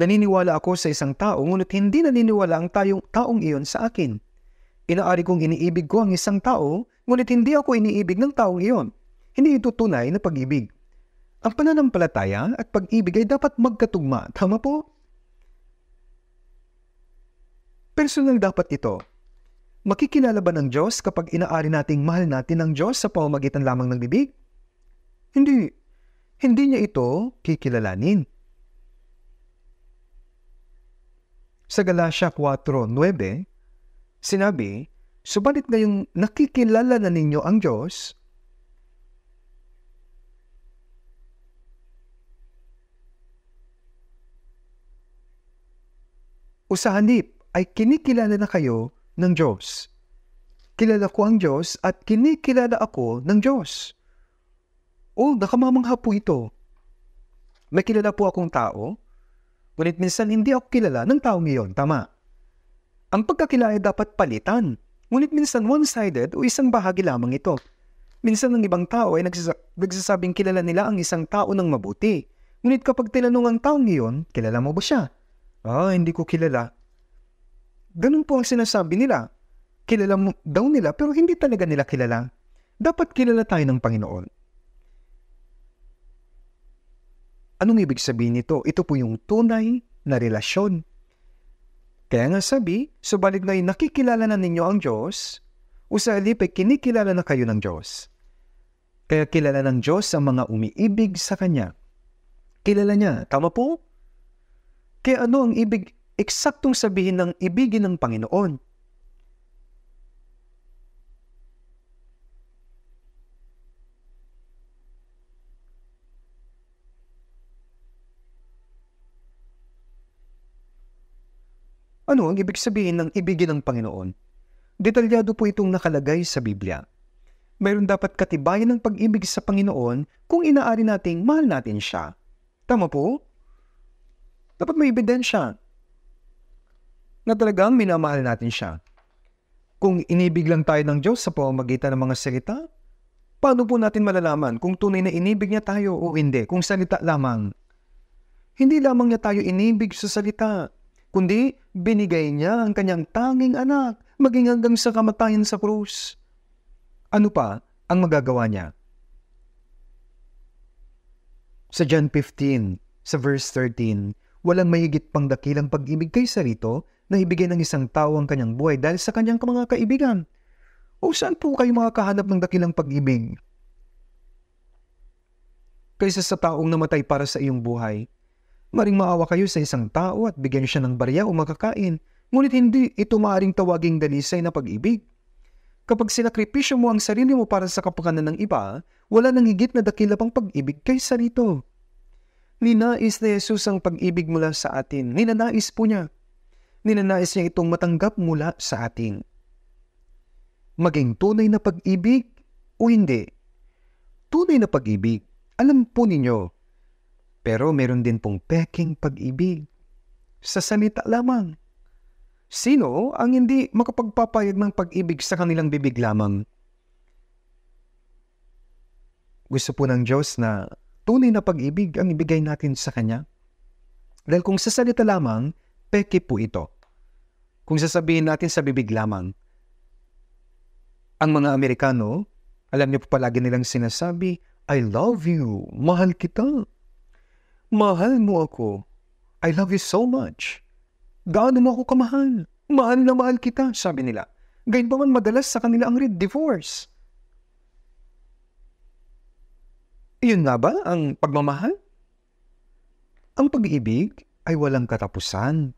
Naniniwala ako sa isang tao, ngunit hindi naniniwala ang tayong, taong iyon sa akin. Inaari kong iniibig ko ang isang tao, ngunit hindi ako iniibig ng taong iyon. Hindi ito tunay na pag-ibig. Ang pananampalataya at pag-ibig ay dapat magkatugma. Tama po? Personal dapat ito. Makikilala ba ng Diyos kapag inaari nating mahal natin ang Diyos sa pamamagitan lamang ng bibig? Hindi. Hindi niya ito kikilalanin. Sa Galatia 4.9, sinabi, Subalit ngayong nakikilala na ninyo ang Diyos, usahanip ay kinikilala na kayo ng Diyos. Kilala ko ang Diyos at kinikilala ako ng Diyos. Oh, nakamamangha po ito. May kilala po akong tao, ngunit minsan hindi ako kilala ng taong iyon. Tama. Ang pagkakilala dapat palitan, ngunit minsan one-sided o isang bahagi lamang ito. Minsan ang ibang tao ay nagsasa- nagsasabing kilala nila ang isang tao ng mabuti. Ngunit kapag tinanong ang taong iyon, kilala mo ba siya? Ah, hindi ko kilala. Ganun po ang sinasabi nila. Kilala mo daw nila pero hindi talaga nila kilala. Dapat kilala tayo ng Panginoon. Anong ibig sabihin nito? Ito po yung tunay na relasyon. Kaya nga sabi, subalit ngayon nakikilala na ninyo ang Diyos, o sa halip ay kinikilala na kayo ng Diyos. Kaya kilala ng Diyos ang mga umiibig sa Kanya. Kilala niya, tama po? Kaya ano ang ibig eksaktong sabihin ng ibigin ng Panginoon. Ano ang ibig sabihin ng ibigin ng Panginoon? Detalyado po itong nakalagay sa Biblia. Mayroon dapat katibayan ng pag-ibig sa Panginoon kung inaari nating mahal natin siya. Tama po? Dapat may ebidensya na talagang minamahal natin siya. Kung inibig lang tayo ng Diyos sa pamamagitan ng mga salita, paano po natin malalaman kung tunay na inibig niya tayo o hindi, kung salita lamang? Hindi lamang niya tayo inibig sa salita, kundi binigay niya ang kanyang tanging anak, maging hanggang sa kamatayan sa krus. Ano pa ang magagawa niya? Sa John 15, sa verse 13, walang mahigit pang dakilang pag-ibig kaysa rito na ibigay ng isang tao ang kanyang buhay dahil sa kanyang mga kaibigan. O saan po kayo makakahanap ng dakilang pag-ibig? Kaysa sa taong namatay para sa iyong buhay, maring maawa kayo sa isang tao at bigyan siya ng barya o makakain, ngunit hindi ito maaring tawaging dalisay na pag-ibig. Kapag sinakripisyo mo ang sarili mo para sa kapakanan ng iba, wala nang higit na dakila pang pag-ibig kaysa rito. Ninais ni Jesus ang pag-ibig mula sa atin. Ninanais po niya. Ninanais niya itong matanggap mula sa atin. Maging tunay na pag-ibig o hindi. Tunay na pag-ibig alam po ninyo. Pero meron din pong peking pag-ibig. Sa salita lamang. Sino ang hindi makapagpapayag ng pag-ibig sa kanilang bibig lamang? Gusto po ng Diyos na tunay na pag-ibig ang ibigay natin sa Kanya? Dahil kung sa salita lamang, peke po ito. Kung sasabihin natin sa bibig lamang, ang mga Amerikano, alam niyo po palagi nilang sinasabi, I love you. Mahal kita. Mahal mo ako. I love you so much. Gaano mo ako kamahal? Mahal na mahal kita, sabi nila. Gayun pa man madalas sa kanila ang divorce. Iyon nga ba ang pagmamahal? Ang pag-ibig ay walang katapusan.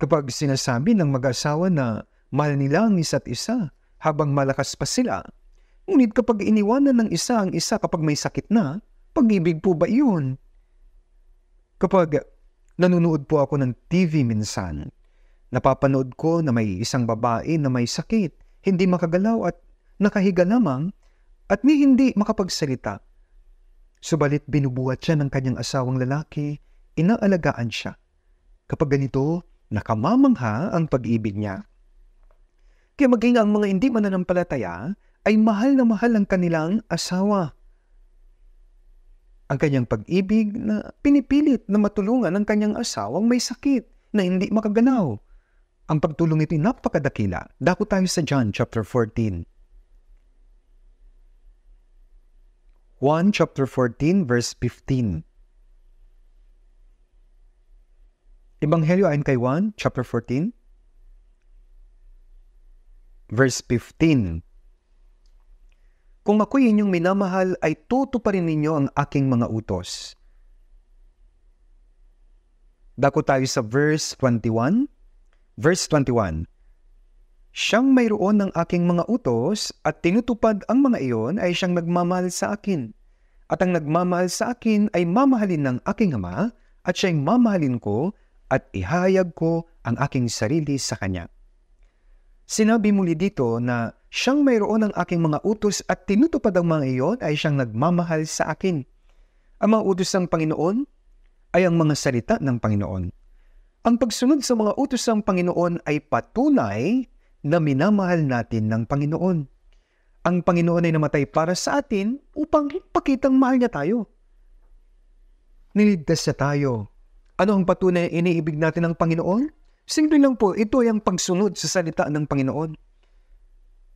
Kapag sinasabi ng mag-asawa na mahal nila ang isa't isa, habang malakas pa sila. Ngunit kapag iniwanan ng isa ang isa kapag may sakit na, pag-ibig po ba iyon? Kapag nanonood po ako ng TV minsan, napapanood ko na may isang babae na may sakit, hindi makagalaw at nakahiga lamang at ni hindi makapagsalita. Subalit binubuhat siya ng kanyang asawang lalaki, inaalagaan siya. Kapag ganito, nakamamangha ang pag-ibig niya. Kaya maging ang mga hindi mananampalataya ay mahal na mahal ang kanilang asawa. Ang kanyang pag-ibig na pinipilit na matulungan ang kanyang asawang may sakit na hindi makagalaw. Ang pagtulong ito ay napakadakila. Dako tayo sa John chapter 14. 1 chapter 14 verse 15. Ebanghelyo ayon kay 1 chapter 14 verse 15. Kung ako'y inyong minamahal, ay tutuparin ninyo ang aking mga utos. Dako tayo sa verse 21. Verse 21. Siyang mayroon ng aking mga utos at tinutupad ang mga iyon ay siyang nagmamahal sa akin. At ang nagmamahal sa akin ay mamahalin ng aking ama at siyang mamahalin ko at ihayag ko ang aking sarili sa kanya. Sinabi muli dito na siyang mayroon ng aking mga utos at tinutupad ang mga iyon ay siyang nagmamahal sa akin. Ang mga utos ng Panginoon ay ang mga salita ng Panginoon. Ang pagsunod sa mga utos ng Panginoon ay patunay na minamahal natin ng Panginoon. Ang Panginoon ay namatay para sa atin upang pakitang mahal niya tayo. Niligtas niya tayo. Ano ang patunay na iniibig natin ng Panginoon? Simple lang po, ito ay ang pagsunod sa salita ng Panginoon.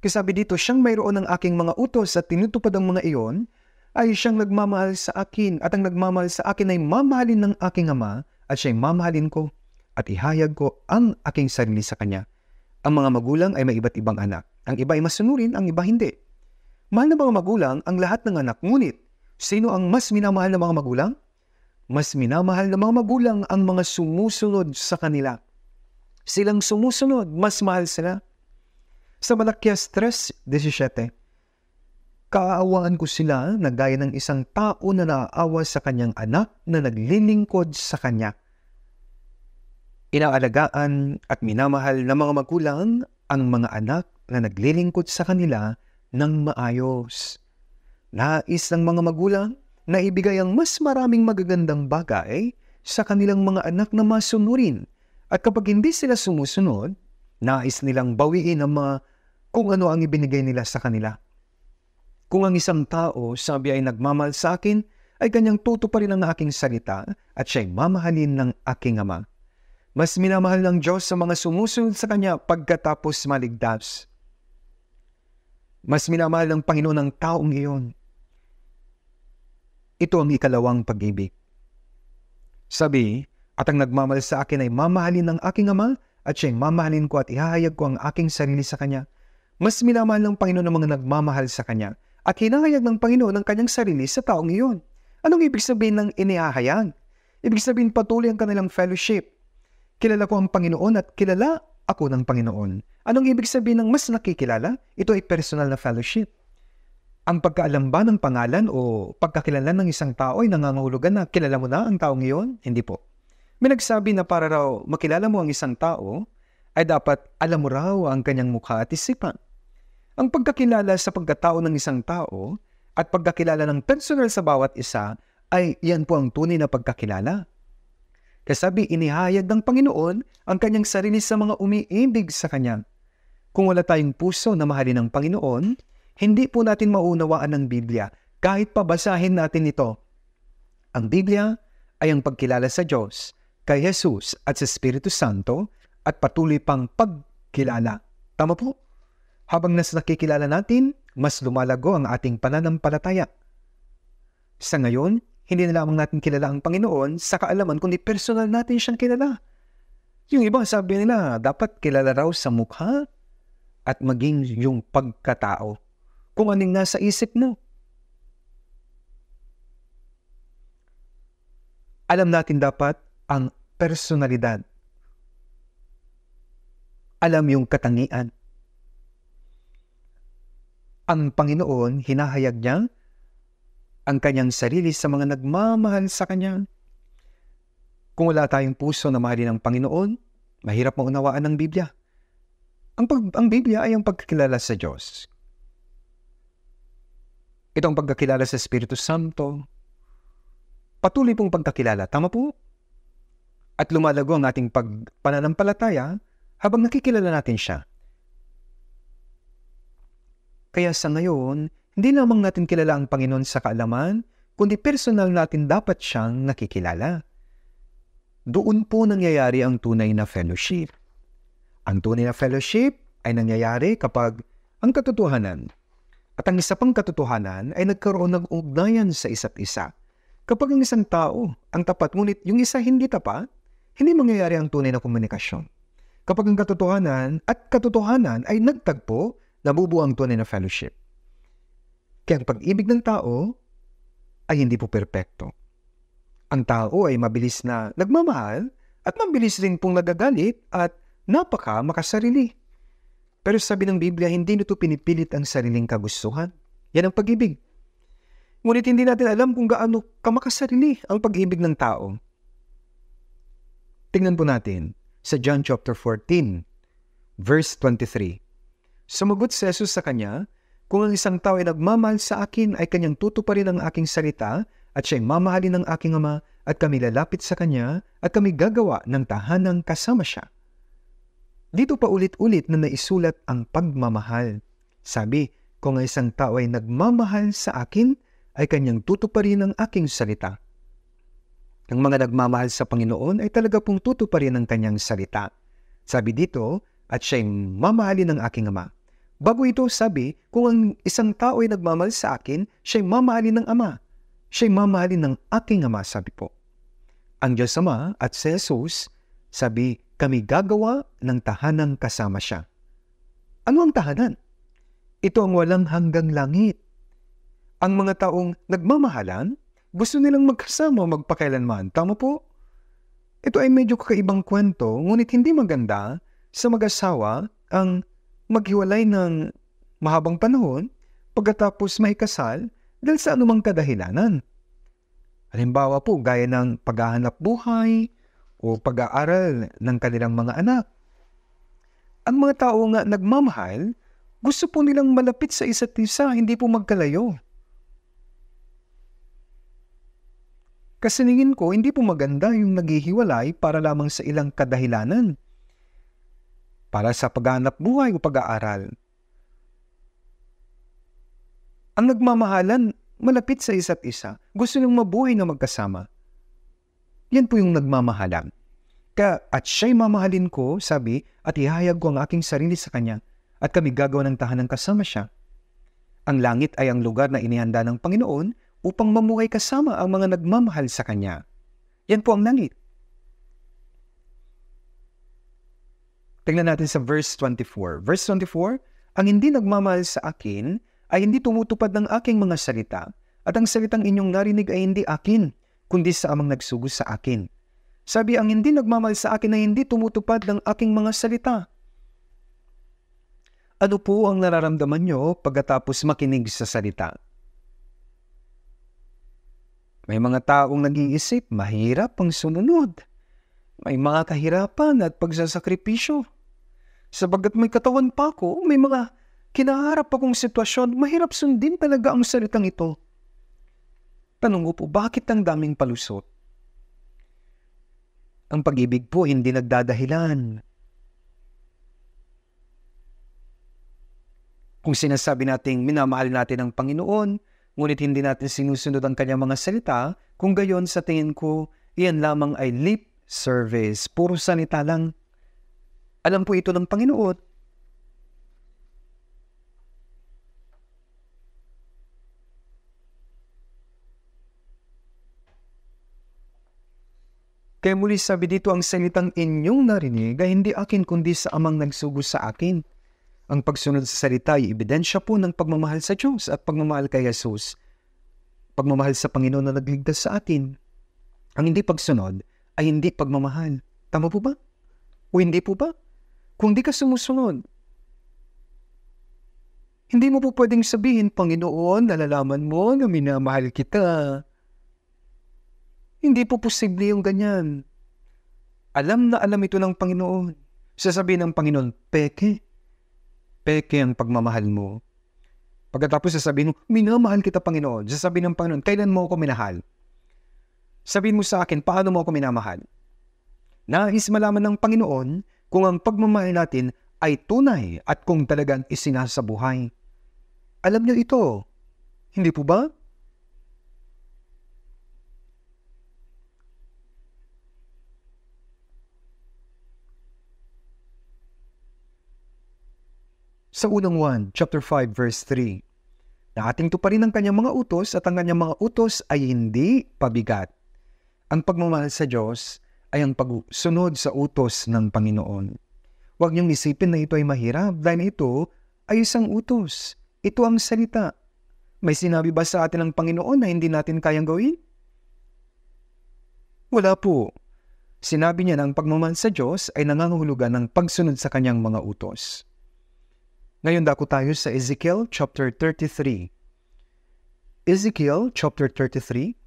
Kasi sabi dito, siyang mayroon ng aking mga utos at tinutupad ang mga iyon, ay siyang nagmamahal sa akin at ang nagmamahal sa akin ay mamahalin ng aking ama at siya'y mamahalin ko at ihayag ko ang aking sarili sa kanya. Ang mga magulang ay may iba't ibang anak. Ang iba ay masunurin, ang iba hindi. Mahal na mga magulang ang lahat ng anak, ngunit sino ang mas minamahal ng mga magulang? Mas minamahal ng mga magulang ang mga sumusunod sa kanila silang sumusunod, mas mahal sila. Sa Malakyas 3.17, Kaawaan ko sila na gaya ng isang tao na naaawa sa kanyang anak na naglilingkod sa kanya. Inaalagaan at minamahal ng mga magulang ang mga anak na naglilingkod sa kanila ng maayos. Nais ng mga magulang na ibigay ang mas maraming magagandang bagay sa kanilang mga anak na masunurin at kapag hindi sila sumusunod, nais nilang bawiin ang mga kung ano ang ibinigay nila sa kanila. Kung ang isang tao sabi ay nagmamahal sa akin, ay kanyang tutuparin ang aking salita at siya'y mamahalin ng aking ama. Mas minamahal ng Diyos sa mga sumusunod sa Kanya pagkatapos maligtas. Mas minamahal ng Panginoon ang taong iyon. Ito ang ikalawang pag-ibig. Sabi, at ang nagmamahal sa akin ay mamahalin ng aking ama at siya'y mamahalin ko at ihahayag ko ang aking sarili sa Kanya. Mas minamahal ng Panginoon ang mga nagmamahal sa Kanya at hinahayag ng Panginoon ang kanyang sarili sa taong iyon. Anong ibig sabihin ng inihahayag? Ibig sabihin patuloy ang kanilang fellowship. Kilala ko ang Panginoon at kilala ako ng Panginoon. Anong ibig sabihin ng mas nakikilala? Ito ay personal na fellowship. Ang pagkaalam ba ng pangalan o pagkakilala ng isang tao ay nangangahulugan na kilala mo na ang taong iyon? Hindi po. May nagsabi na para raw makilala mo ang isang tao, ay dapat alam mo raw ang kanyang mukha at isipan. Ang pagkakilala sa pagkatao ng isang tao at pagkakilala ng personal sa bawat isa ay yan po ang tunay na pagkakilala. Kasabi, inihayag ng Panginoon ang kanyang sarili sa mga umiibig sa Kanya. Kung wala tayong puso na mahalin ng Panginoon, hindi po natin maunawaan ang Biblia kahit pabasahin natin ito. Ang Biblia ay ang pagkilala sa Diyos, kay Jesus at sa Espiritu Santo at patuloy pang pagkilala. Tama po? Habang nas nakikilala natin, mas lumalago ang ating pananampalataya. Sa ngayon, hindi na lamang natin kilala ang Panginoon sa kaalaman, kundi personal natin siyang kilala. Yung iba sabi nila, dapat kilala raw sa mukha at maging yung pagkatao. Kung anong nasa isip mo. Alam natin dapat ang personalidad. Alam yung katangian ang Panginoon, hinahayag niya ang kanyang sarili sa mga nagmamahal sa kanya. Kung wala tayong puso na mahalin ng Panginoon, mahirap maunawaan ang Biblia. Ang, pag, ang Biblia ay ang pagkakilala sa Diyos. Ito ang pagkakilala sa Espiritu Santo. Patuloy pong pagkakilala. Tama po? At lumalago ang ating pag, pananampalataya habang nakikilala natin siya. Kaya sa ngayon, hindi lamang natin kilala ang Panginoon sa kaalaman, kundi personal natin dapat siyang nakikilala. Doon po nangyayari ang tunay na fellowship. Ang tunay na fellowship ay nangyayari kapag ang katotohanan at ang isa pang katotohanan ay nagkaroon ng ugnayan sa isa't isa. Kapag ang isang tao ang tapat ngunit yung isa hindi tapat, hindi mangyayari ang tunay na komunikasyon. Kapag ang katotohanan at katotohanan ay nagtagpo, nabubuo ang tunay na fellowship. Kaya ang pag-ibig ng tao ay hindi po perpekto. Ang tao ay mabilis na nagmamahal at mabilis rin pong nagagalit at napaka makasarili. Pero sabi ng Biblia, hindi nito pinipilit ang sariling kagustuhan. Yan ang pag-ibig. Ngunit hindi natin alam kung gaano kamakasarili ang pag-ibig ng tao. Tingnan po natin sa John chapter 14, verse 23. Sumagot si Jesus sa kanya, Kung ang isang tao ay nagmamahal sa akin ay kanyang tutuparin ang aking salita at siya'y mamahalin ng aking ama at kami lalapit sa kanya at kami gagawa ng tahanang kasama siya. Dito pa ulit-ulit na naisulat ang pagmamahal. Sabi, kung ang isang tao ay nagmamahal sa akin, ay kanyang tutuparin ang aking salita. Ang mga nagmamahal sa Panginoon ay talaga pong tutuparin ang kanyang salita. Sabi dito, at siya'y mamahalin ng aking ama. Bago ito sabi, kung ang isang tao ay nagmamahal sa akin, siya'y mamahalin ng Ama. Siya'y mamahalin ng aking Ama, sabi po. Ang Diyos Ama at si Jesus, sabi, kami gagawa ng tahanan kasama siya. Ano ang tahanan? Ito ang walang hanggang langit. Ang mga taong nagmamahalan, gusto nilang magkasama magpakailanman. Tama po? Ito ay medyo kakaibang kwento, ngunit hindi maganda sa mag-asawa ang maghiwalay ng mahabang panahon pagkatapos may kasal dahil sa anumang kadahilanan. Halimbawa po, gaya ng paghahanap buhay o pag-aaral ng kanilang mga anak. Ang mga tao nga nagmamahal, gusto po nilang malapit sa isa't isa, hindi po magkalayo. Kasi ningin ko, hindi po maganda yung naghihiwalay para lamang sa ilang kadahilanan para sa paghanap buhay o pag-aaral. Ang nagmamahalan, malapit sa isa't isa, gusto nilang mabuhay na magkasama. Yan po yung nagmamahalan. Kaya, at siya'y mamahalin ko, sabi, at ihayag ko ang aking sarili sa kanya, at kami gagawa ng tahanan kasama siya. Ang langit ay ang lugar na inihanda ng Panginoon upang mamuhay kasama ang mga nagmamahal sa Kanya. Yan po ang langit. Tingnan natin sa verse 24. Verse 24, Ang hindi nagmamahal sa akin ay hindi tumutupad ng aking mga salita, at ang salitang inyong narinig ay hindi akin, kundi sa amang nagsugo sa akin. Sabi, ang hindi nagmamahal sa akin ay hindi tumutupad ng aking mga salita. Ano po ang nararamdaman nyo pagkatapos makinig sa salita? May mga taong nag-iisip, mahirap ang sumunod. May mga kahirapan at pagsasakripisyo. Sabagat may katawan pa ako, may mga kinaharap akong sitwasyon, mahirap sundin talaga ang salitang ito. Tanong ko po, bakit ang daming palusot? Ang pag-ibig po hindi nagdadahilan. Kung sinasabi nating minamahal natin ang Panginoon, ngunit hindi natin sinusunod ang kanyang mga salita, kung gayon sa tingin ko, iyan lamang ay lip service. Puro salita lang. Alam po ito ng Panginoon. Kaya muli sabi dito, ang salitang inyong narinig ay hindi akin kundi sa amang nagsugo sa akin. Ang pagsunod sa salita ay ebidensya po ng pagmamahal sa Diyos at pagmamahal kay Jesus. Pagmamahal sa Panginoon na nagligtas sa atin. Ang hindi pagsunod ay hindi pagmamahal. Tama po ba? O hindi po ba? Kung di ka sumusunod, hindi mo po pwedeng sabihin, Panginoon, nalalaman mo na minamahal kita. Hindi po posible yung ganyan. Alam na alam ito ng Panginoon. Sasabihin ng Panginoon, peke. Peke ang pagmamahal mo. Pagkatapos sasabihin mo, minamahal kita Panginoon. Sasabihin ng Panginoon, kailan mo ako minahal? Sabihin mo sa akin, paano mo ako minamahal? Nais malaman ng Panginoon kung ang pagmamahal natin ay tunay at kung talagang isinasabuhay. Alam niyo ito, hindi po ba? Sa unang 1, chapter 5, verse 3, na ating tuparin ang kanyang mga utos at ang kanyang mga utos ay hindi pabigat. Ang pagmamahal sa Diyos ay ang pagsunod sa utos ng Panginoon. Huwag niyong isipin na ito ay mahirap dahil ito ay isang utos. Ito ang salita. May sinabi ba sa atin ng Panginoon na hindi natin kayang gawin? Wala po. Sinabi niya na ang pagmamahal sa Diyos ay nangangahulugan ng pagsunod sa kanyang mga utos. Ngayon dako tayo sa Ezekiel chapter 33. Ezekiel chapter 33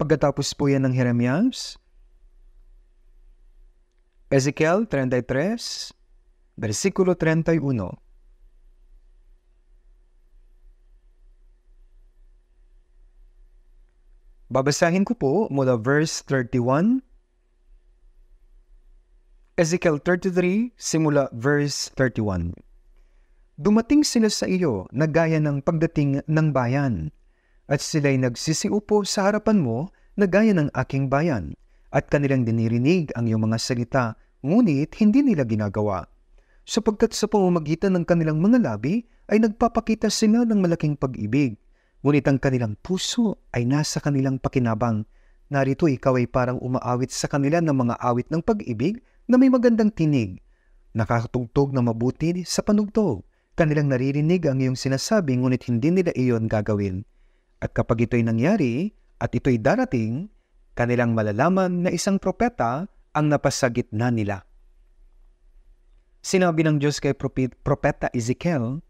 Pagkatapos po yan ng Jeremias, Ezekiel 33, versikulo 31. Babasahin ko po mula verse 31, Ezekiel 33, simula verse 31. Dumating sila sa iyo na gaya ng pagdating ng bayan at sila'y nagsisiupo sa harapan mo na gaya ng aking bayan, at kanilang dinirinig ang iyong mga salita, ngunit hindi nila ginagawa. Sapagkat sa pamamagitan ng kanilang mga labi ay nagpapakita sila ng malaking pag-ibig, ngunit ang kanilang puso ay nasa kanilang pakinabang. Narito ikaw ay parang umaawit sa kanila ng mga awit ng pag-ibig na may magandang tinig, nakakatugtog na mabuti sa panugtog. Kanilang naririnig ang iyong sinasabi ngunit hindi nila iyon gagawin. At kapag ito'y nangyari at ito'y darating, kanilang malalaman na isang propeta ang napasagit na nila. Sinabi ng Diyos kay Propeta Ezekiel,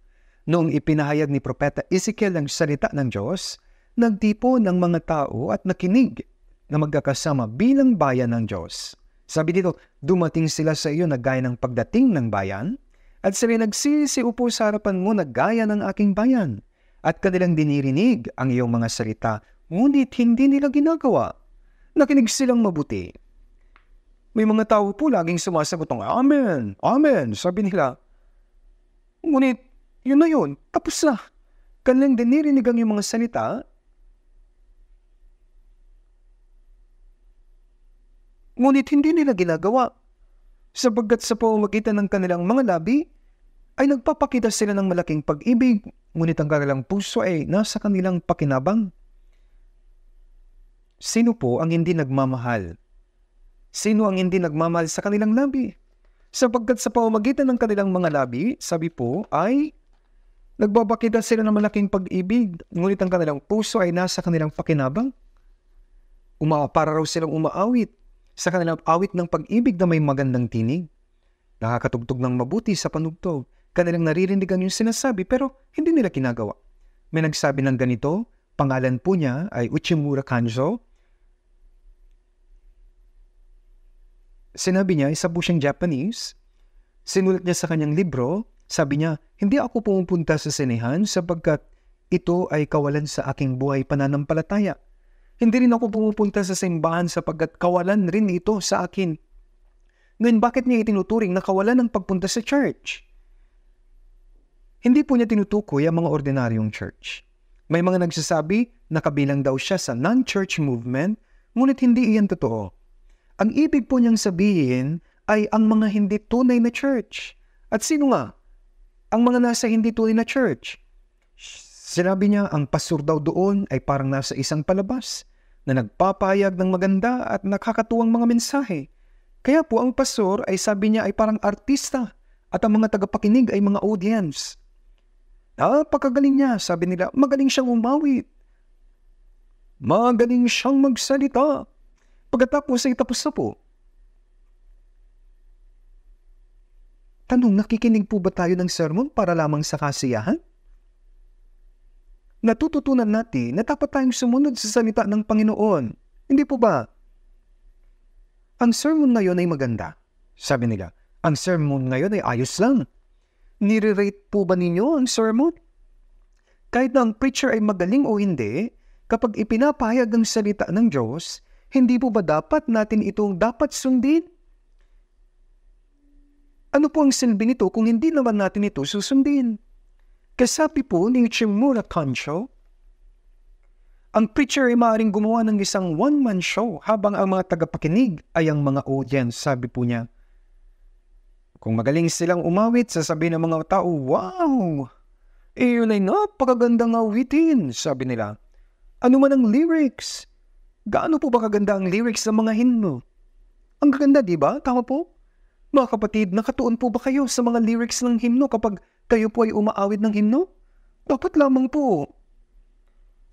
noong ipinahayag ni Propeta Ezekiel ang salita ng Diyos, nagtipo ng mga tao at nakinig na magkakasama bilang bayan ng Diyos. Sabi dito, dumating sila sa iyo na gaya ng pagdating ng bayan, at sila nagsisiupo sa harapan mo na gaya ng aking bayan at kanilang dinirinig ang iyong mga salita, ngunit hindi nila ginagawa. Nakinig silang mabuti. May mga tao po laging sumasagot ng Amen, Amen, sabi nila. Ngunit, yun na yun, tapos na. Kanilang dinirinig ang iyong mga salita, ngunit hindi nila ginagawa. Sabagat sa pamamagitan ng kanilang mga labi, ay nagpapakita sila ng malaking pag-ibig, ngunit ang kanilang puso ay nasa kanilang pakinabang. Sino po ang hindi nagmamahal Sino ang hindi nagmamahal sa kanilang labi? Sapagkat sa pamamagitan ng kanilang mga labi, sabi po, ay nagbabakita sila ng malaking pag-ibig, ngunit ang kanilang puso ay nasa kanilang pakinabang. Uma para raw silang umaawit sa kanilang awit ng pag-ibig na may magandang tinig. Nakakatugtog ng mabuti sa panugtog. Kanilang naririndigan yung sinasabi pero hindi nila kinagawa. May nagsabi ng ganito, pangalan po niya ay Uchimura Kanjo. Sinabi niya, isa po siyang Japanese. Sinulat niya sa kanyang libro, sabi niya, hindi ako pumupunta sa sinehan sapagkat ito ay kawalan sa aking buhay pananampalataya. Hindi rin ako pumupunta sa simbahan sapagkat kawalan rin ito sa akin. Ngayon, bakit niya itinuturing na kawalan ng pagpunta sa church? Hindi po niya tinutukoy ang mga ordinaryong church. May mga nagsasabi na kabilang daw siya sa non-church movement, ngunit hindi iyan totoo. Ang ibig po niyang sabihin ay ang mga hindi tunay na church. At sino nga? Ang mga nasa hindi tunay na church. Sinabi niya ang pastor daw doon ay parang nasa isang palabas na nagpapayag ng maganda at nakakatuwang mga mensahe. Kaya po ang pastor ay sabi niya ay parang artista at ang mga tagapakinig ay mga audience. Napakagaling niya, sabi nila, magaling siyang umawit. Magaling siyang magsalita. Pagkatapos ay tapos na po. Tanong, nakikinig po ba tayo ng sermon para lamang sa kasiyahan? Natututunan natin na dapat tayong sumunod sa salita ng Panginoon. Hindi po ba? Ang sermon ngayon ay maganda. Sabi nila, ang sermon ngayon ay ayos lang. Nire-rate po ba ninyo ang sermon? Kahit na ang preacher ay magaling o hindi, kapag ipinapahayag ang salita ng Diyos, hindi po ba dapat natin itong dapat sundin? Ano po ang silbi nito kung hindi naman natin ito susundin? Kasabi po ni Chimura Kancho, ang preacher ay maaaring gumawa ng isang one-man show habang ang mga tagapakinig ay ang mga audience, sabi po niya. Kung magaling silang umawit, sasabihin ng mga tao, Wow! Iyon ay napakagandang awitin, sabi nila. Ano man ang lyrics? Gaano po ba kaganda ang lyrics ng mga hymno? Ang gaganda, di ba? Tama po? Mga kapatid, nakatuon po ba kayo sa mga lyrics ng hymno kapag kayo po ay umaawit ng hymno? Dapat lamang po.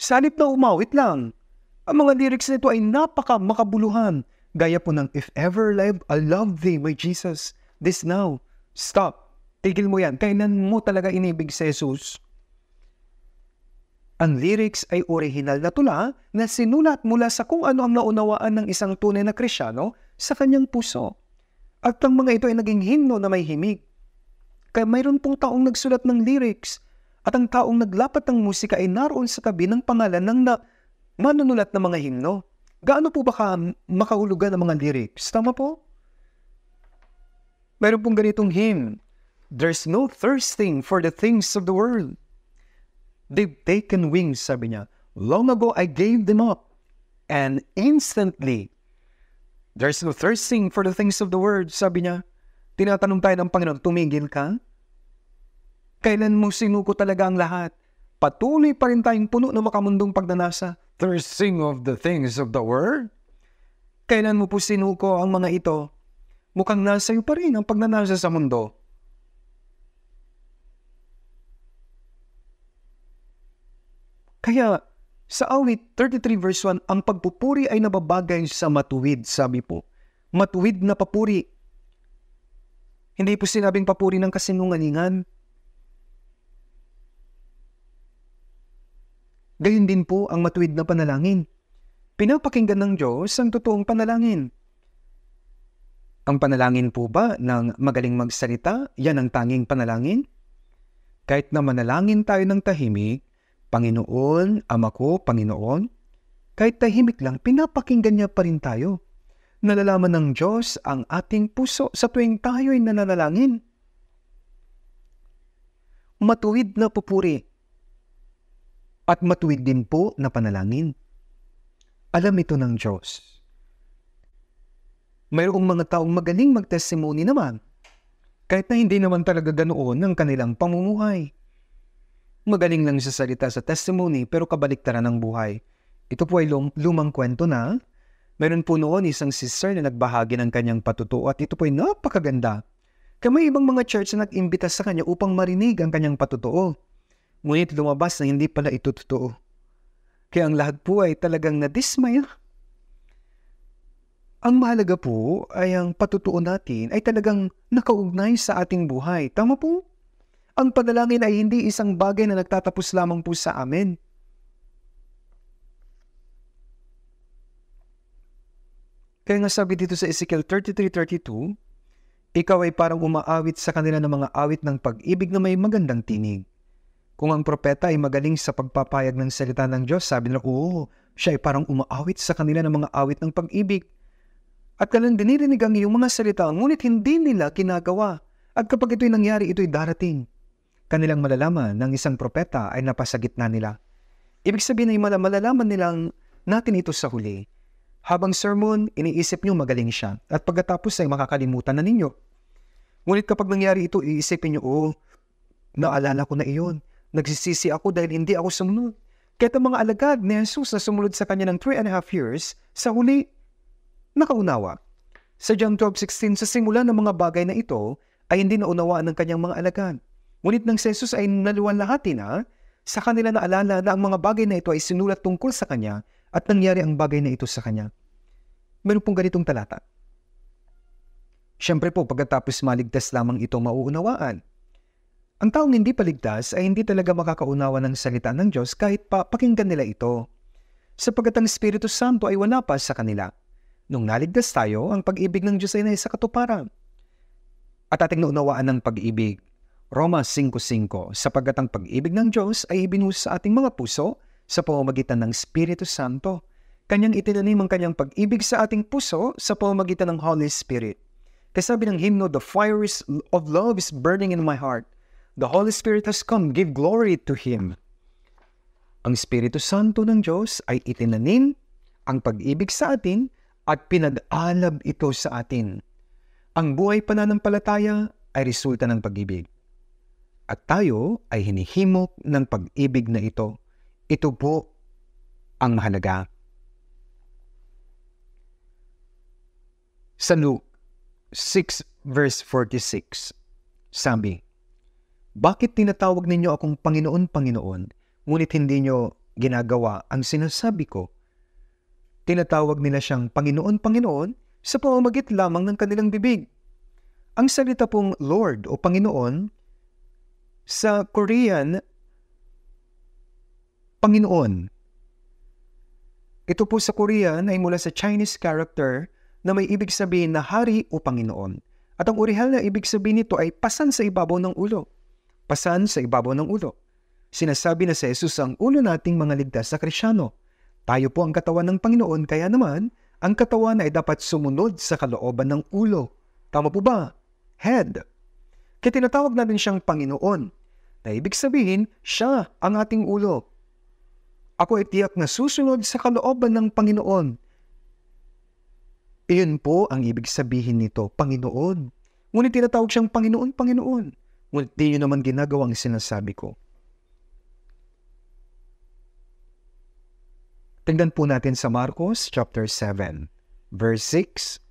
Salip na umawit lang. Ang mga lyrics nito ay napaka makabuluhan. Gaya po ng If ever live, I love thee, my Jesus this now. Stop. Tigil mo yan. Kailan mo talaga inibig si Jesus? Ang lyrics ay original na tula na sinulat mula sa kung ano ang naunawaan ng isang tunay na krisyano sa kanyang puso. At ang mga ito ay naging himno na may himig. Kaya mayroon pong taong nagsulat ng lyrics at ang taong naglapat ng musika ay naroon sa tabi ng pangalan ng na manunulat ng mga himno. Gaano po ba ka makahulugan ng mga lyrics? Tama po? Meron pong ganitong hymn. There's no thirsting for the things of the world. They've taken wings, sabi niya. Long ago, I gave them up. And instantly, there's no thirsting for the things of the world, sabi niya. Tinatanong tayo ng Panginoon, tumigil ka? Kailan mo sinuko talaga ang lahat? Patuloy pa rin tayong puno ng makamundong pagnanasa. Thirsting of the things of the world? Kailan mo po sinuko ang mga ito? mukhang nasa iyo pa rin ang pagnanasa sa mundo. Kaya sa awit 33 verse 1, ang pagpupuri ay nababagay sa matuwid, sabi po. Matuwid na papuri. Hindi po sinabing papuri ng kasinungalingan. Gayun din po ang matuwid na panalangin. Pinapakinggan ng Diyos ang totoong panalangin. Ang panalangin po ba ng magaling magsalita, yan ang tanging panalangin? Kahit na manalangin tayo ng tahimik, Panginoon, Ama ko, Panginoon, kahit tahimik lang, pinapakinggan niya pa rin tayo. Nalalaman ng Diyos ang ating puso sa tuwing tayo ay nananalangin. Matuwid na pupuri at matuwid din po na panalangin. Alam ito ng Diyos mayroong mga taong magaling magtestimony naman. Kahit na hindi naman talaga ganoon ang kanilang pamumuhay. Magaling lang sa salita sa testimony pero kabaliktaran ng buhay. Ito po ay lum- lumang kwento na Meron po noon isang sister na nagbahagi ng kanyang patutuo at ito po ay napakaganda. Kaya may ibang mga church na nag-imbita sa kanya upang marinig ang kanyang patutuo. Ngunit lumabas na hindi pala ito totoo. Kaya ang lahat po ay talagang nadismaya. Ang mahalaga po ay ang patutuo natin ay talagang nakaugnay sa ating buhay. Tama po? Ang panalangin ay hindi isang bagay na nagtatapos lamang po sa amin. Kaya nga sabi dito sa Ezekiel 33.32, Ikaw ay parang umaawit sa kanila ng mga awit ng pag-ibig na may magandang tinig. Kung ang propeta ay magaling sa pagpapayag ng salita ng Diyos, sabi nila, oo, siya ay parang umaawit sa kanila ng mga awit ng pag-ibig. At kanilang dinirinig ang iyong mga salita, ngunit hindi nila kinagawa. At kapag ito'y nangyari, ito'y darating. Kanilang malalaman ng isang propeta ay napasa gitna nila. Ibig sabihin ay malalaman nilang natin ito sa huli habang sermon, iniisip nyo magaling siya at pagkatapos ay makakalimutan na ninyo. Ngunit kapag nangyari ito, iisipin nyo, oh, naalala ko na iyon. Nagsisisi ako dahil hindi ako sumunod. Kahit ang mga alagad ni Jesus na sumunod sa kanya ng three and a half years, sa huli, nakaunawa. Sa John 12.16, sa simula ng mga bagay na ito, ay hindi naunawaan ng kanyang mga alagad. Ngunit nang si Jesus ay naluwalhati na, sa kanila naalala na ang mga bagay na ito ay sinulat tungkol sa kanya at nangyari ang bagay na ito sa kanya. Meron pong ganitong talata. Siyempre po, pagkatapos maligtas lamang ito mauunawaan. Ang taong hindi paligtas ay hindi talaga makakaunawa ng salita ng Diyos kahit pa pakinggan nila ito. Sapagkat ang Espiritu Santo ay wala pa sa kanila. Nung naligtas tayo, ang pag-ibig ng Diyos ay nasa katuparan. At ating naunawaan ng pag-ibig. Roma 5.5 Sapagkat ang pag-ibig ng Diyos ay ibinuhos sa ating mga puso sa pamamagitan ng Espiritu Santo. Kanyang itinanim ang kanyang pag-ibig sa ating puso sa pamamagitan ng Holy Spirit. Kasabi ng hymno, The fire of love is burning in my heart. The Holy Spirit has come, give glory to Him. Ang Espiritu Santo ng Diyos ay itinanim ang pag-ibig sa atin at pinag-alab ito sa atin. Ang buhay pananampalataya ay resulta ng pag-ibig. At tayo ay hinihimok ng pag-ibig na ito ito po ang mahalaga. Sa Luke 6 verse 46, sabi, Bakit tinatawag ninyo akong Panginoon, Panginoon, ngunit hindi nyo ginagawa ang sinasabi ko? Tinatawag nila siyang Panginoon, Panginoon sa pamamagit lamang ng kanilang bibig. Ang salita pong Lord o Panginoon sa Korean Panginoon. Ito po sa Korean ay mula sa Chinese character na may ibig sabihin na hari o Panginoon. At ang original na ibig sabihin nito ay pasan sa ibabaw ng ulo. Pasan sa ibabaw ng ulo. Sinasabi na sa Jesus ang ulo nating mga ligtas sa Krisyano. Tayo po ang katawan ng Panginoon, kaya naman, ang katawan ay dapat sumunod sa kalooban ng ulo. Tama po ba? Head. Kaya tinatawag natin siyang Panginoon. Na ibig sabihin, siya ang ating ulo. Ako ay tiyak na susunod sa kalooban ng Panginoon. Iyon po ang ibig sabihin nito, Panginoon. Ngunit tinatawag siyang Panginoon, Panginoon. Ngunit di nyo naman ginagawa ang sinasabi ko. Tingnan po natin sa Marcos chapter 7, verse 6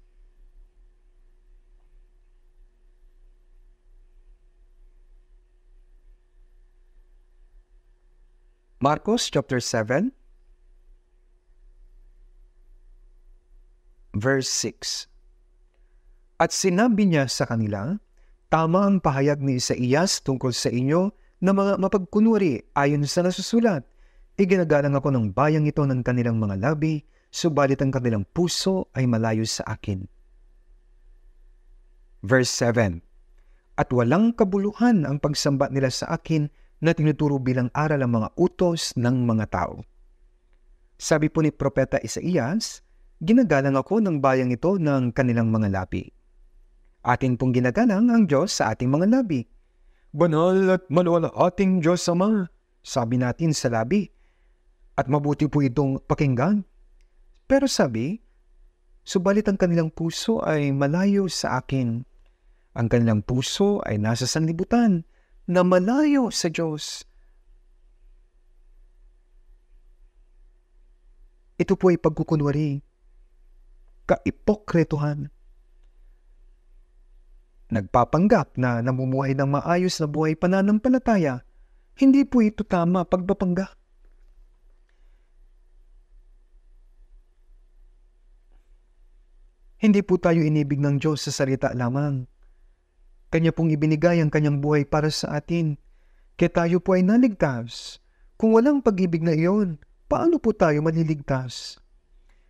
Marcos chapter 7 verse 6 At sinabi niya sa kanila, Tama ang pahayag ni Isaías tungkol sa inyo na mga mapagkunwari ayon sa nasusulat. Iginagalang ako ng bayang ito ng kanilang mga labi, subalit ang kanilang puso ay malayo sa akin. Verse 7 At walang kabuluhan ang pagsamba nila sa akin na tinuturo bilang aral ang mga utos ng mga tao. Sabi po ni Propeta Isaías, ginagalang ako ng bayang ito ng kanilang mga labi. Atin pong ginagalang ang Diyos sa ating mga labi. Banal at maluwal ating Diyos Ama, sabi natin sa labi. At mabuti po itong pakinggan. Pero sabi, subalit ang kanilang puso ay malayo sa akin. Ang kanilang puso ay nasa sanlibutan na malayo sa Diyos. Ito po ay pagkukunwari. kaipokretuhan. Nagpapanggap na namumuhay ng maayos na buhay pananampalataya, hindi po ito tama pagpapanggap. Hindi po tayo inibig ng Diyos sa salita lamang. Kanya pong ibinigay ang kanyang buhay para sa atin. Kaya tayo po ay naligtas. Kung walang pag-ibig na iyon, paano po tayo maliligtas?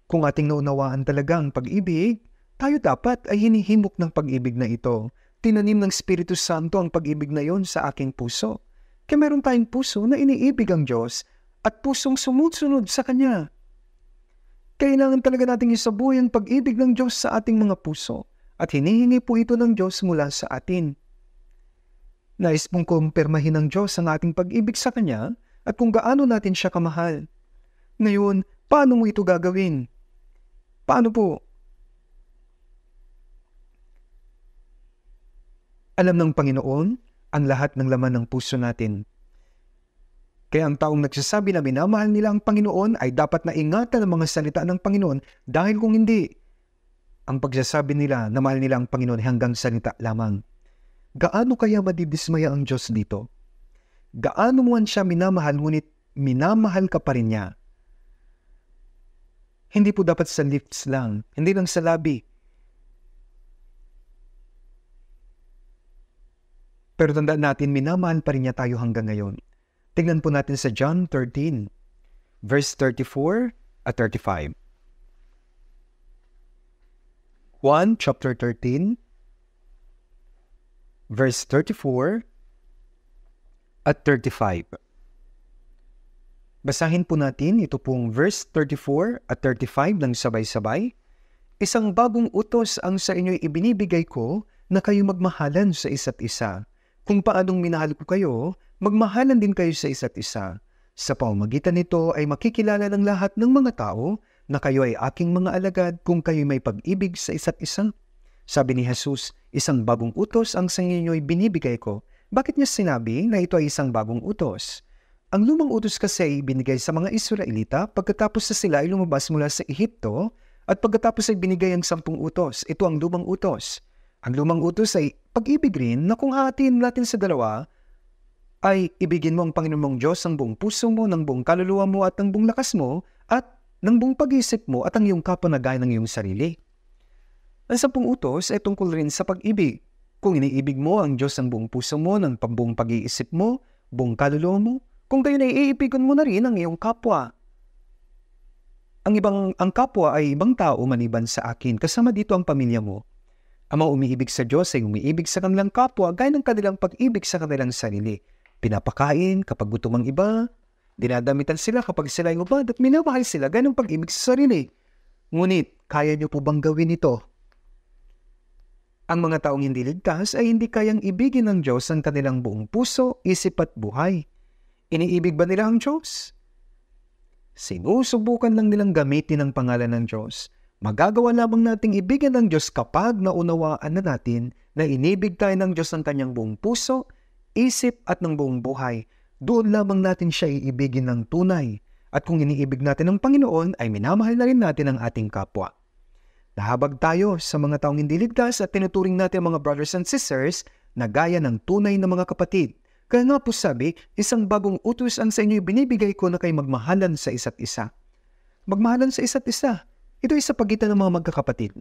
Kung ating naunawaan talaga ang pag-ibig, tayo dapat ay hinihimok ng pag-ibig na ito. Tinanim ng Espiritu Santo ang pag-ibig na iyon sa aking puso. Kaya meron tayong puso na iniibig ang Diyos at pusong sumusunod sa Kanya. Kailangan talaga nating isabuhay ang pag-ibig ng Diyos sa ating mga puso at hinihingi po ito ng Diyos mula sa atin. Nais pong kumpirmahin ng Diyos ang ating pag-ibig sa Kanya at kung gaano natin siya kamahal. Ngayon, paano mo ito gagawin? Paano po? Alam ng Panginoon ang lahat ng laman ng puso natin. Kaya ang taong nagsasabi na minamahal nila ang Panginoon ay dapat na ingatan ang mga salita ng Panginoon dahil kung hindi, ang pagsasabi nila na mahal nila ang Panginoon hanggang salita lamang. Gaano kaya madidismaya ang Diyos dito? Gaano mo siya minamahal ngunit minamahal ka pa rin niya? Hindi po dapat sa lips lang, hindi lang sa labi. Pero tandaan natin, minamahal pa rin niya tayo hanggang ngayon. Tingnan po natin sa John 13, verse 34 at 35. 1 chapter 13, verse 34 at 35. Basahin po natin ito pong verse 34 at 35 ng sabay-sabay. Isang bagong utos ang sa inyo'y ibinibigay ko na kayo magmahalan sa isa't isa. Kung paanong minahal ko kayo, magmahalan din kayo sa isa't isa. Sa pamamagitan nito ay makikilala ng lahat ng mga tao na kayo ay aking mga alagad kung kayo may pag-ibig sa isa't isa. Sabi ni Jesus, isang bagong utos ang sa inyo'y binibigay ko. Bakit niya sinabi na ito ay isang bagong utos? Ang lumang utos kasi ay binigay sa mga Israelita pagkatapos na sila ay lumabas mula sa Ehipto at pagkatapos ay binigay ang sampung utos. Ito ang lumang utos. Ang lumang utos ay pag-ibig rin na kung hatiin natin sa dalawa, ay ibigin mo ang Panginoon mong Diyos ng buong puso mo, ng buong kaluluwa mo at ng buong lakas mo at ng buong pag-isip mo at ang iyong kapanagay ng iyong sarili. Ang sampung utos ay tungkol rin sa pag-ibig. Kung iniibig mo ang Diyos ng buong puso mo, ng pambuong pag-iisip mo, buong kaluluwa mo, kung kayo na iipigan mo na rin ang iyong kapwa. Ang ibang ang kapwa ay ibang tao maliban sa akin, kasama dito ang pamilya mo. Ang mga umiibig sa Diyos ay umiibig sa kanilang kapwa gaya ng kanilang pag-ibig sa kanilang sarili. Pinapakain kapag gutom ang iba, dinadamitan sila kapag sila ay ubad at minamahal sila ganong pag-ibig sa sarili. Ngunit, kaya niyo po bang gawin ito? Ang mga taong hindi ligtas ay hindi kayang ibigin ng Diyos ang kanilang buong puso, isip at buhay. Iniibig ba nila ang Diyos? Sinusubukan lang nilang gamitin ang pangalan ng Diyos. Magagawa lamang nating ibigin ng Diyos kapag naunawaan na natin na inibig tayo ng Diyos ng kanyang buong puso, isip at ng buong buhay, doon lamang natin siya iibigin ng tunay. At kung iniibig natin ang Panginoon, ay minamahal na rin natin ang ating kapwa. Nahabag tayo sa mga taong hindi ligtas at tinuturing natin ang mga brothers and sisters na gaya ng tunay na mga kapatid. Kaya nga po sabi, isang bagong utos ang sa inyo binibigay ko na kay magmahalan sa isa't isa. Magmahalan sa isa't isa. Ito ay sa pagitan ng mga magkakapatid.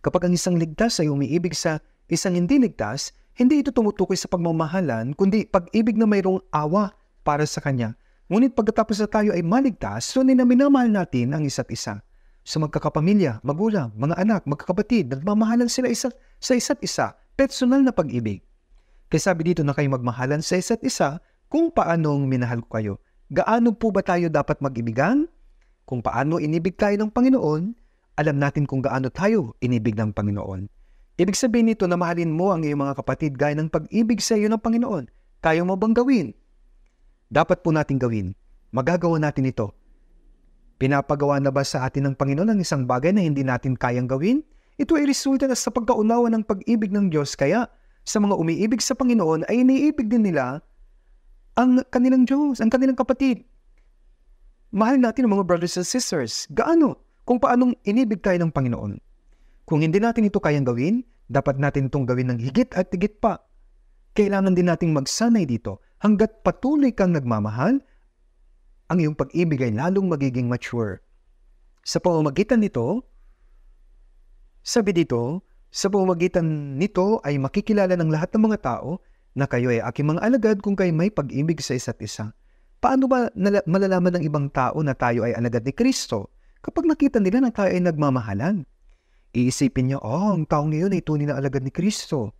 Kapag ang isang ligtas ay umiibig sa isang hindi ligtas, hindi ito tumutukoy sa pagmamahalan, kundi pag-ibig na mayroong awa para sa Kanya. Ngunit pagkatapos na tayo ay maligtas, so na minamahal natin ang isa't isa. Sa magkakapamilya, magulang, mga anak, magkakapatid, nagmamahalan sila isa, sa isa't isa, personal na pag-ibig. Kaya sabi dito na kayo magmahalan sa isa't isa kung paanong minahal ko kayo. Gaano po ba tayo dapat mag-ibigan? Kung paano inibig tayo ng Panginoon, alam natin kung gaano tayo inibig ng Panginoon. Ibig sabihin nito na mahalin mo ang iyong mga kapatid gaya ng pag-ibig sa iyo ng Panginoon. Kaya mo bang gawin? Dapat po natin gawin. Magagawa natin ito. Pinapagawa na ba sa atin ng Panginoon ang isang bagay na hindi natin kayang gawin? Ito ay resulta na sa pagkaunawa ng pag-ibig ng Diyos kaya sa mga umiibig sa Panginoon ay iniibig din nila ang kanilang Diyos, ang kanilang kapatid. Mahal natin ang mga brothers and sisters. Gaano? kung paanong inibig tayo ng Panginoon. Kung hindi natin ito kayang gawin, dapat natin itong gawin ng higit at higit pa. Kailangan din nating magsanay dito hanggat patuloy kang nagmamahal, ang iyong pag-ibig ay lalong magiging mature. Sa pamamagitan nito, sabi dito, sa pamamagitan nito ay makikilala ng lahat ng mga tao na kayo ay aking mga alagad kung kayo may pag-ibig sa isa't isa. Paano ba malalaman ng ibang tao na tayo ay alagad ni Kristo kapag nakita nila na tayo ay nagmamahalan? Iisipin niya, oh, ang taong ngayon ay tunay na alagad ni Kristo.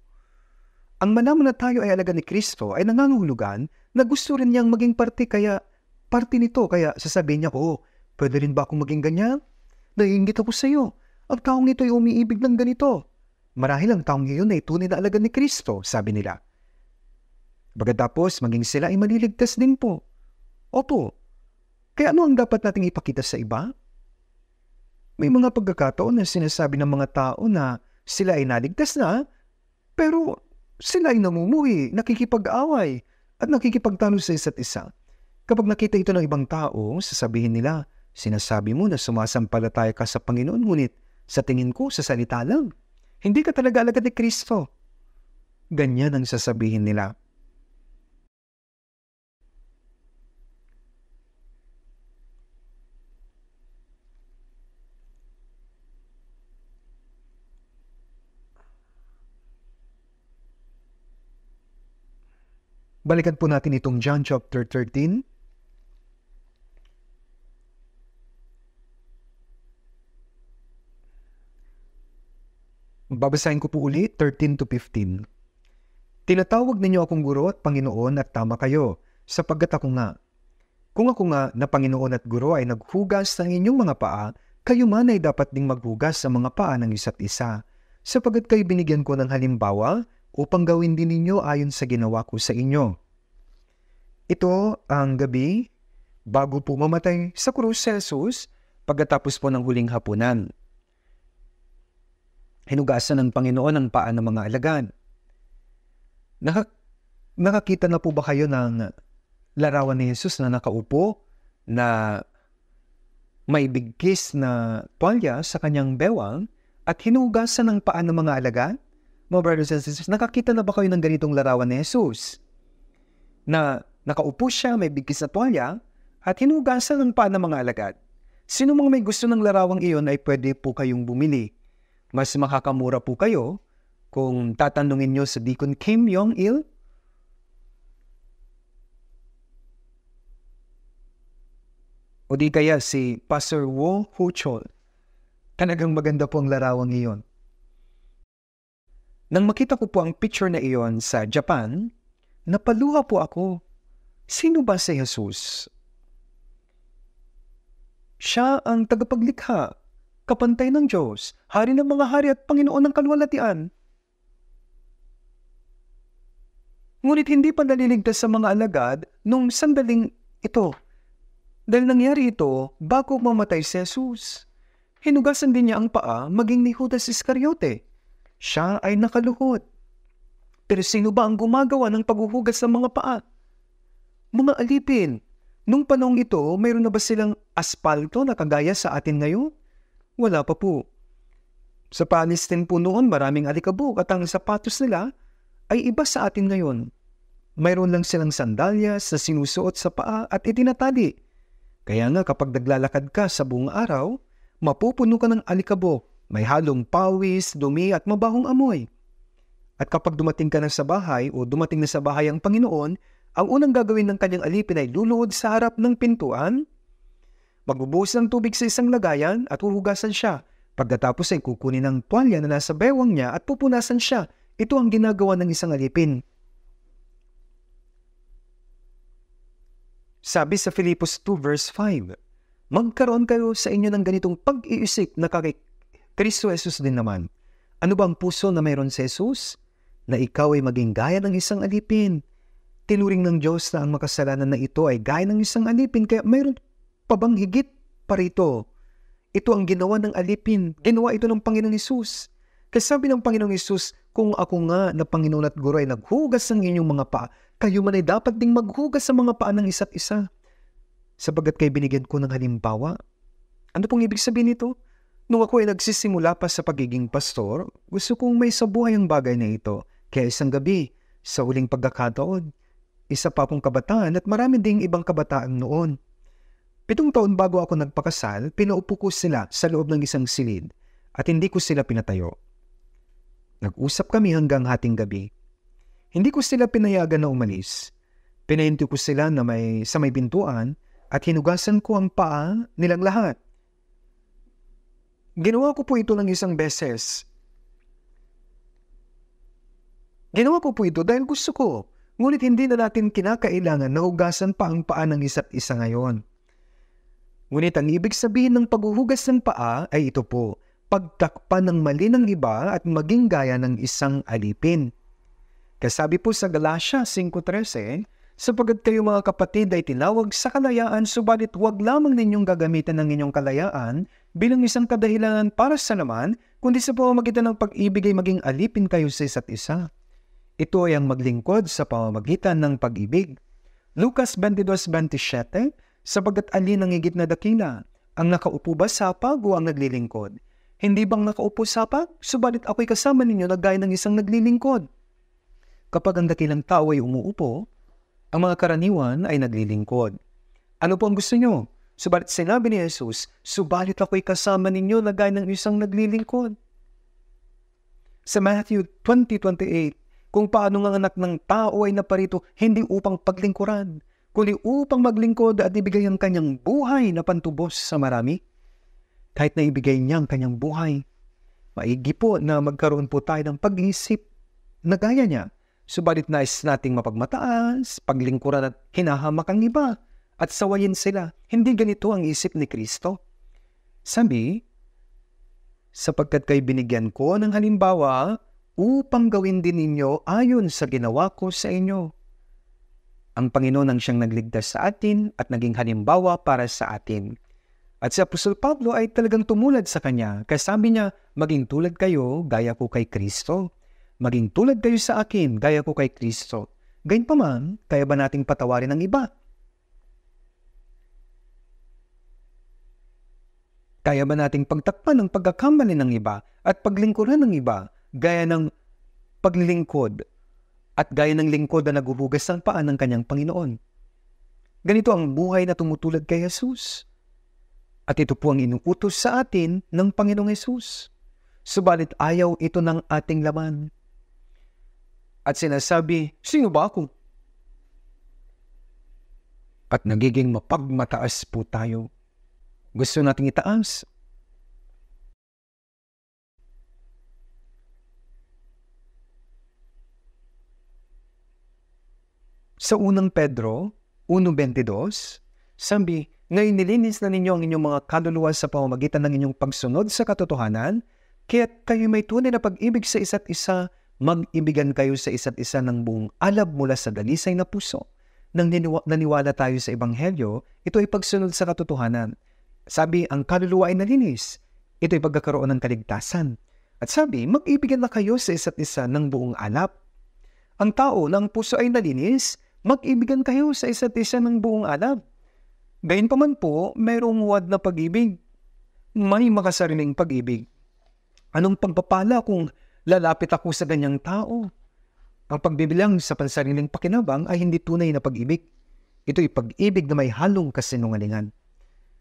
Ang malaman na tayo ay alagad ni Kristo ay nangangahulugan na gusto rin niyang maging parte kaya parte nito kaya sasabihin niya, oh, pwede rin ba akong maging ganyan? Naiingit ako sa iyo. Ang taong ito ay umiibig ng ganito. Marahil ang taong ngayon ay tunay na alagad ni Kristo, sabi nila. Pagkatapos, maging sila ay maliligtas din po. Opo. Kaya ano ang dapat nating ipakita sa iba? May mga pagkakataon na sinasabi ng mga tao na sila ay naligtas na, pero sila ay namumuhi, nakikipag-away, at nakikipagtalo sa isa't isa. Kapag nakita ito ng ibang tao, sasabihin nila, sinasabi mo na sumasampalataya ka sa Panginoon, ngunit sa tingin ko, sa salita lang. Hindi ka talaga alagad ni Kristo. Ganyan ang sasabihin nila. Balikan po natin itong John chapter 13. Babasahin ko po ulit, 13 to 15. Tinatawag ninyo akong guro at Panginoon at tama kayo, sapagkat ako nga. Kung ako nga na Panginoon at guro ay naghugas ng inyong mga paa, kayo man ay dapat ding maghugas sa mga paa ng isa't isa, sapagkat kayo binigyan ko ng halimbawa upang gawin din ninyo ayon sa ginawa ko sa inyo. Ito ang gabi bago po mamatay sa krus Jesus pagkatapos po ng huling hapunan. Hinugasan ng Panginoon ang paa ng mga alagan. Naka, nakakita na po ba kayo ng larawan ni Jesus na nakaupo na may bigkis na tuwalya sa kanyang bewang at hinugasan ng paa ng mga alagan? Mga brothers and sisters, nakakita na ba kayo ng ganitong larawan ni Jesus? Na nakaupo siya, may bigkis na tuwalya, at hinugasan ng paa ng mga alagad. Sino mang may gusto ng larawang iyon ay pwede po kayong bumili. Mas makakamura po kayo kung tatanungin nyo sa Deacon Kim Yong-il o di kaya si Pastor Wo Huchol. Talagang maganda po ang larawang iyon. Nang makita ko po ang picture na iyon sa Japan, napaluha po ako. Sino ba si Jesus? Siya ang tagapaglikha, kapantay ng Diyos, hari ng mga hari at Panginoon ng kalwalatian. Ngunit hindi pa naliligtas sa mga alagad nung sandaling ito. Dahil nangyari ito bago mamatay si Jesus. Hinugasan din niya ang paa maging ni Judas Iscariote siya ay nakaluhod. Pero sino ba ang gumagawa ng paghuhugas ng mga paa? Mga alipin. Nung panong ito, mayroon na ba silang aspalto na kagaya sa atin ngayon? Wala pa po. Sa Palestine po noon, maraming alikabok at ang sapatos nila ay iba sa atin ngayon. Mayroon lang silang sandalyas na sinusuot sa paa at itinatali. Kaya nga kapag naglalakad ka sa buong araw, mapupuno ka ng alikabok may halong pawis, dumi at mabahong amoy. At kapag dumating ka na sa bahay o dumating na sa bahay ang Panginoon, ang unang gagawin ng kanyang alipin ay luluhod sa harap ng pintuan, magbubuhos ng tubig sa isang lagayan at huhugasan siya. Pagkatapos ay kukunin ng tuwalya na nasa bewang niya at pupunasan siya. Ito ang ginagawa ng isang alipin. Sabi sa Filipos 2 verse 5, Magkaroon kayo sa inyo ng ganitong pag-iisip na kakik Kristo Jesus din naman. Ano ba ang puso na mayroon si Jesus? Na ikaw ay maging gaya ng isang alipin. Tinuring ng Diyos na ang makasalanan na ito ay gaya ng isang alipin kaya mayroon pa bang higit pa rito? Ito ang ginawa ng alipin. Ginawa ito ng Panginoong Isus. Kasi sabi ng Panginoong Isus, kung ako nga na Panginoon at Guro ay naghugas ng inyong mga paa, kayo man ay dapat ding maghugas sa mga paa ng isa't isa. Sabagat kay binigyan ko ng halimbawa, Ano pong ibig sabihin nito? Nung ako ay nagsisimula pa sa pagiging pastor, gusto kong may sabuhay ang bagay na ito. Kaya isang gabi, sa huling pagkakataon, isa pa akong kabataan at marami ding ibang kabataan noon. Pitong taon bago ako nagpakasal, pinaupo ko sila sa loob ng isang silid at hindi ko sila pinatayo. Nag-usap kami hanggang hating gabi. Hindi ko sila pinayagan na umalis. Pinahinto ko sila na may, sa may bintuan at hinugasan ko ang paa nilang lahat. Ginawa ko po ito ng isang beses. Ginawa ko po ito dahil gusto ko, ngunit hindi na natin kinakailangan na hugasan pa ang paa ng isa't isa ngayon. Ngunit ang ibig sabihin ng paghuhugas ng paa ay ito po, pagtakpan ng mali ng iba at maging gaya ng isang alipin. Kasabi po sa Galatia 5.13, Sapagat kayo mga kapatid ay tinawag sa kalayaan, subalit huwag lamang ninyong gagamitan ng inyong kalayaan bilang isang kadahilanan para sa naman, kundi sa pamamagitan ng pag-ibig ay maging alipin kayo sa isa't isa. Ito ay ang maglingkod sa pamamagitan ng pag-ibig. Lucas 22.27 Sapagat alin ang higit na dakila, ang nakaupo ba sa pag o ang naglilingkod? Hindi bang nakaupo sa pag? Subalit ako'y kasama ninyo na gaya ng isang naglilingkod. Kapag ang dakilang tao ay umuupo, ang mga karaniwan ay naglilingkod. Ano po ang gusto nyo? Subalit sinabi ni Jesus, subalit ako'y kasama ninyo na gaya ng isang naglilingkod. Sa Matthew 20.28, kung paano ang anak ng tao ay naparito hindi upang paglingkuran, kundi upang maglingkod at ibigay ang kanyang buhay na pantubos sa marami. Kahit na ibigay niya ang kanyang buhay, maigi po na magkaroon po tayo ng pag-isip na gaya niya Subalit nais nating mapagmataas, paglingkuran at hinahamak ang iba at sawayin sila. Hindi ganito ang isip ni Kristo. Sabi, sapagkat kay binigyan ko ng halimbawa upang gawin din ninyo ayon sa ginawa ko sa inyo. Ang Panginoon ang siyang nagligtas sa atin at naging halimbawa para sa atin. At si Apostol Pablo ay talagang tumulad sa kanya, kaya sabi niya, maging tulad kayo gaya ko kay Kristo. Maging tulad kayo sa akin, gaya ko kay Kristo. Gayun pa man, kaya ba nating patawarin ang iba? Kaya ba nating pagtakpan ng pagkakamali ng iba at paglingkuran ng iba gaya ng paglilingkod at gaya ng lingkod na naghuhugas ng paan ng kanyang Panginoon? Ganito ang buhay na tumutulad kay Jesus. At ito po ang inuutos sa atin ng Panginoong Jesus. Subalit ayaw ito ng ating laman at sinasabi, sino ba ako? At nagiging mapagmataas po tayo. Gusto nating itaas. Sa unang Pedro, 1.22, sabi, ngayon nilinis na ninyo ang inyong mga kaluluwa sa pamamagitan ng inyong pagsunod sa katotohanan, kaya kayo may tunay na pag-ibig sa isa't isa mag-ibigan kayo sa isa't isa ng buong alab mula sa dalisay na puso. Nang naniwala tayo sa Ebanghelyo, ito ay pagsunod sa katotohanan. Sabi, ang kaluluwa ay nalinis. Ito ay pagkakaroon ng kaligtasan. At sabi, mag-ibigan na kayo sa isa't isa ng buong alap. Ang tao ng puso ay nalinis, mag-ibigan kayo sa isa't isa ng buong alap. Gayun pa man po, mayroong wad na pag-ibig. May makasariling pag-ibig. Anong pagpapala kung lalapit ako sa ganyang tao. Ang pagbibilang sa pansariling pakinabang ay hindi tunay na pag-ibig. Ito'y pag-ibig na may halong kasinungalingan.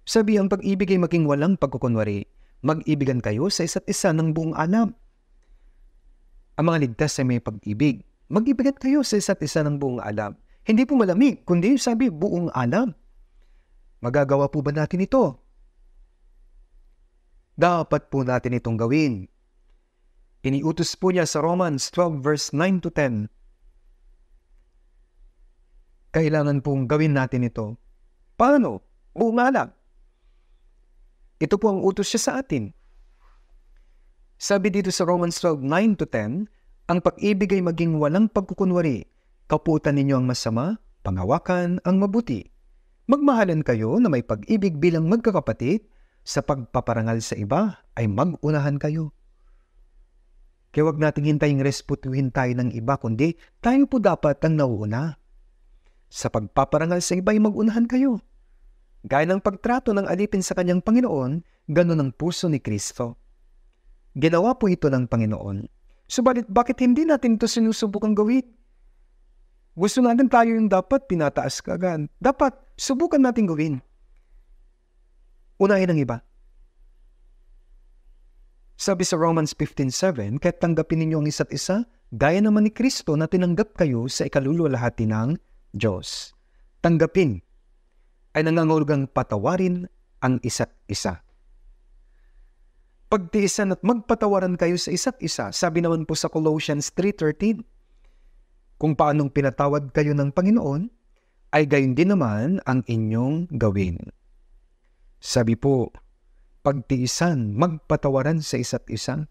Sabi ang pag-ibig ay maging walang pagkukunwari. Mag-ibigan kayo sa isa't isa ng buong alam. Ang mga ligtas ay may pag-ibig. Mag-ibigan kayo sa isa't isa ng buong alam. Hindi po malamig, kundi sabi buong alam. Magagawa po ba natin ito? Dapat po natin itong gawin Iniutos po niya sa Romans 12 verse 9 to 10. Kailangan pong gawin natin ito. Paano? Bumalak. Ito po ang utos siya sa atin. Sabi dito sa Romans 12, 9 to 10, ang pag-ibig ay maging walang pagkukunwari. Kaputan ninyo ang masama, pangawakan ang mabuti. Magmahalan kayo na may pag-ibig bilang magkakapatid, sa pagpaparangal sa iba ay mag-unahan kayo. Kaya wag nating hintayin respetuhin tayo ng iba, kundi tayo po dapat ang nauuna. Sa pagpaparangal sa iba ay mag-unahan kayo. Gaya ng pagtrato ng alipin sa kanyang Panginoon, ganun ang puso ni Kristo. Ginawa po ito ng Panginoon. Subalit bakit hindi natin ito sinusubukang gawin? Gusto natin tayo yung dapat pinataas kagad. Dapat subukan natin gawin. Unahin ang iba. Sabi sa Romans 15.7, Kaya't tanggapin ninyo ang isa't isa, gaya naman ni Kristo na tinanggap kayo sa ikaluluwalhati ng Diyos. Tanggapin ay nangangulugang patawarin ang isa't isa. Pagtiisan at magpatawaran kayo sa isa't isa, sabi naman po sa Colossians 3.13, kung paanong pinatawad kayo ng Panginoon, ay gayon din naman ang inyong gawin. Sabi po, pagtiisan, magpatawaran sa isa't isa.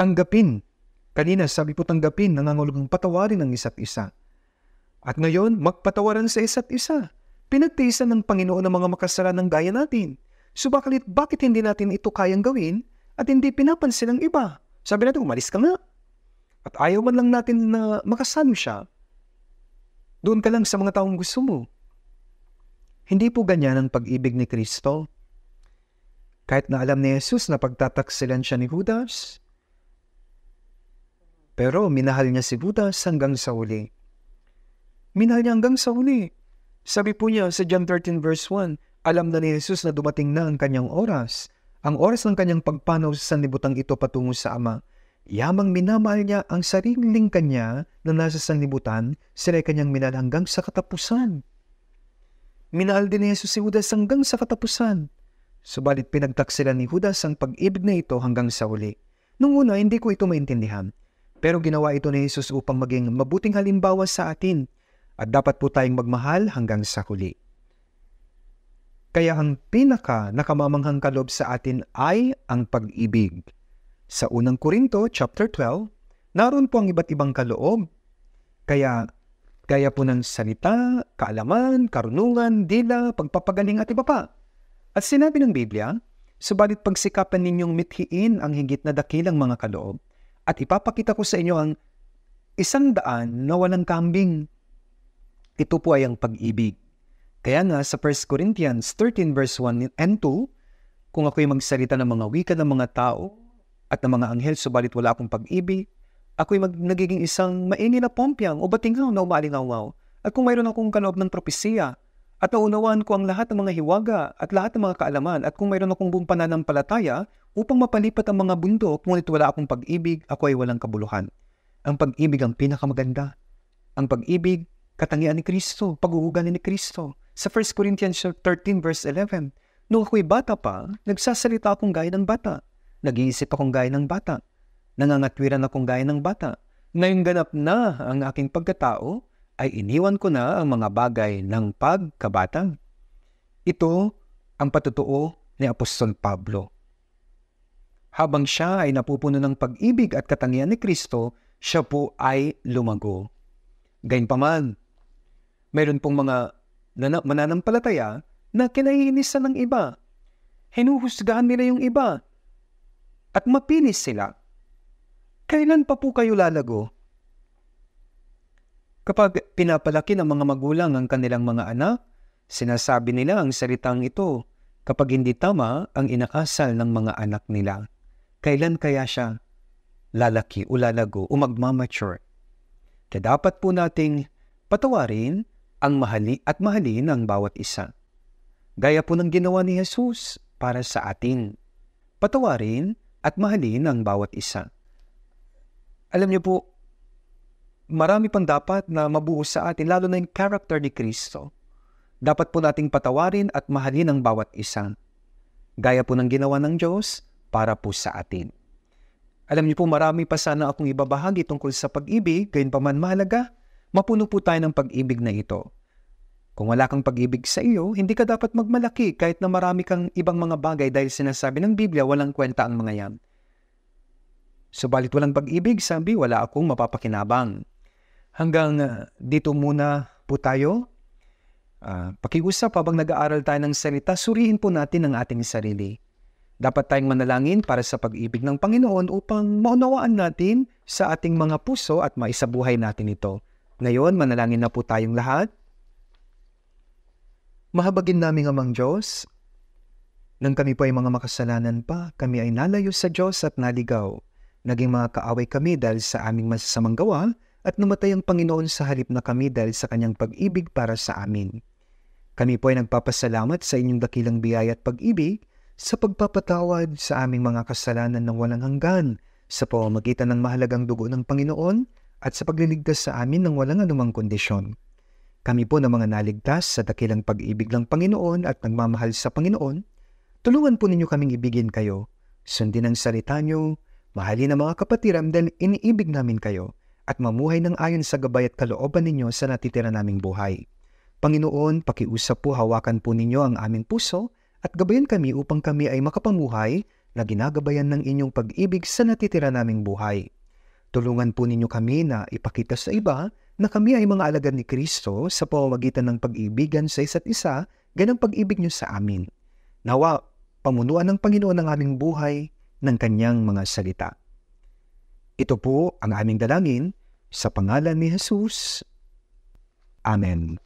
Tanggapin. Kanina sabi po tanggapin, nangangulugang patawarin ang isa't isa. At ngayon, magpatawaran sa isa't isa. Pinagtiisan ng Panginoon ang mga makasalanan gaya natin. Subalit, bakit hindi natin ito kayang gawin at hindi pinapansin ng iba? Sabi natin, umalis ka nga. At ayaw man lang natin na makasano siya. Doon ka lang sa mga taong gusto mo. Hindi po ganyan ang pag-ibig ni Kristo. Kahit na alam ni Jesus na pagtataksilan siya ni Judas, pero minahal niya si Judas hanggang sa uli. Minahal niya hanggang sa uli. Sabi po niya sa John 13 verse 1, alam na ni Jesus na dumating na ang kanyang oras, ang oras ng kanyang pagpanaw sa sanlibutan ito patungo sa Ama. Yamang minamahal niya ang sariling kanya na nasa sanlibutan, sila kanyang minahal hanggang sa katapusan. Minahal din ni Jesus si Judas hanggang sa katapusan. Subalit pinagtaksilan ni Judas ang pag-ibig na ito hanggang sa uli. Nung una, hindi ko ito maintindihan. Pero ginawa ito ni Jesus upang maging mabuting halimbawa sa atin at dapat po tayong magmahal hanggang sa huli. Kaya ang pinaka nakamamanghang kalob sa atin ay ang pag-ibig. Sa unang Korinto, chapter 12, naroon po ang iba't ibang kaloob. Kaya, kaya po ng salita, kaalaman, karunungan, dila, pagpapagaling at iba pa. At sinabi ng Biblia, subalit pagsikapan ninyong mithiin ang higit na dakilang mga kaloob, at ipapakita ko sa inyo ang isang daan na walang kambing. Ito po ay ang pag-ibig. Kaya nga sa 1 Corinthians 13 verse 1 and 2, kung ako'y magsalita ng mga wika ng mga tao at ng mga anghel subalit wala akong pag-ibig, ako'y mag, nagiging isang maingin na pompyang o batinghaw na umalingaw At kung mayroon akong kaloob ng propesiya, at naunawaan ko ang lahat ng mga hiwaga at lahat ng mga kaalaman at kung mayroon akong buong pananampalataya upang mapalipat ang mga bundok ngunit wala akong pag-ibig, ako ay walang kabuluhan. Ang pag-ibig ang pinakamaganda. Ang pag-ibig, katangian ni Kristo, pag-uugali ni Kristo. Sa 1 Corinthians 13 verse 11, Nung ako'y bata pa, nagsasalita akong gaya ng bata. Nag-iisip akong gaya ng bata. Nangangatwiran akong gaya ng bata. Ngayong ganap na ang aking pagkatao, ay iniwan ko na ang mga bagay ng pagkabata. Ito ang patutuo ni Apostol Pablo. Habang siya ay napupuno ng pag-ibig at katangian ni Kristo, siya po ay lumago. Gayunpaman, mayroon pong mga mananampalataya na kinaiinisan ng iba. Hinuhusgahan nila yung iba at mapinis sila. Kailan pa po kayo lalago? Kapag pinapalaki ng mga magulang ang kanilang mga anak, sinasabi nila ang salitang ito kapag hindi tama ang inakasal ng mga anak nila. Kailan kaya siya lalaki o lalago o magmamature? Kaya dapat po nating patawarin ang mahali at mahalin ang bawat isa. Gaya po ng ginawa ni Jesus para sa atin. Patawarin at mahalin ang bawat isa. Alam niyo po, marami pang dapat na mabuo sa atin, lalo na yung character ni Kristo. Dapat po nating patawarin at mahalin ang bawat isa. Gaya po ng ginawa ng Diyos para po sa atin. Alam niyo po, marami pa sana akong ibabahagi tungkol sa pag-ibig, gayon pa man mahalaga, mapuno po tayo ng pag-ibig na ito. Kung wala kang pag-ibig sa iyo, hindi ka dapat magmalaki kahit na marami kang ibang mga bagay dahil sinasabi ng Biblia walang kwenta ang mga yan. Subalit walang pag-ibig, sabi, wala akong mapapakinabang. Hanggang uh, dito muna po tayo. Uh, pakiusap habang nag-aaral tayo ng salita, suriin po natin ang ating sarili. Dapat tayong manalangin para sa pag-ibig ng Panginoon upang maunawaan natin sa ating mga puso at maisabuhay natin ito. Ngayon, manalangin na po tayong lahat. Mahabagin naming amang Diyos, nang kami po ay mga makasalanan pa, kami ay nalayo sa Diyos at naligaw. Naging mga kaaway kami dahil sa aming masasamang gawa at namatay ang Panginoon sa halip na kami dahil sa kanyang pag-ibig para sa amin. Kami po ay nagpapasalamat sa inyong dakilang biyaya at pag-ibig sa pagpapatawad sa aming mga kasalanan ng walang hanggan sa pamamagitan ng mahalagang dugo ng Panginoon at sa pagliligtas sa amin ng walang anumang kondisyon. Kami po na mga naligtas sa dakilang pag-ibig ng Panginoon at nagmamahal sa Panginoon, Tulungan po ninyo kaming ibigin kayo. Sundin ang salita nyo, mahalin ang mga kapatiram dahil iniibig namin kayo at mamuhay ng ayon sa gabay at kalooban ninyo sa natitira naming buhay. Panginoon, pakiusap po hawakan po ninyo ang aming puso at gabayan kami upang kami ay makapamuhay na ginagabayan ng inyong pag-ibig sa natitira naming buhay. Tulungan po ninyo kami na ipakita sa iba na kami ay mga alagad ni Kristo sa pamamagitan ng pag-ibigan sa isa't isa, ganang pag-ibig niyo sa amin. Nawa, pamunuan ng Panginoon ang aming buhay ng kanyang mga salita. Ito po ang aming dalangin sa pangalan ni Jesus. Amen.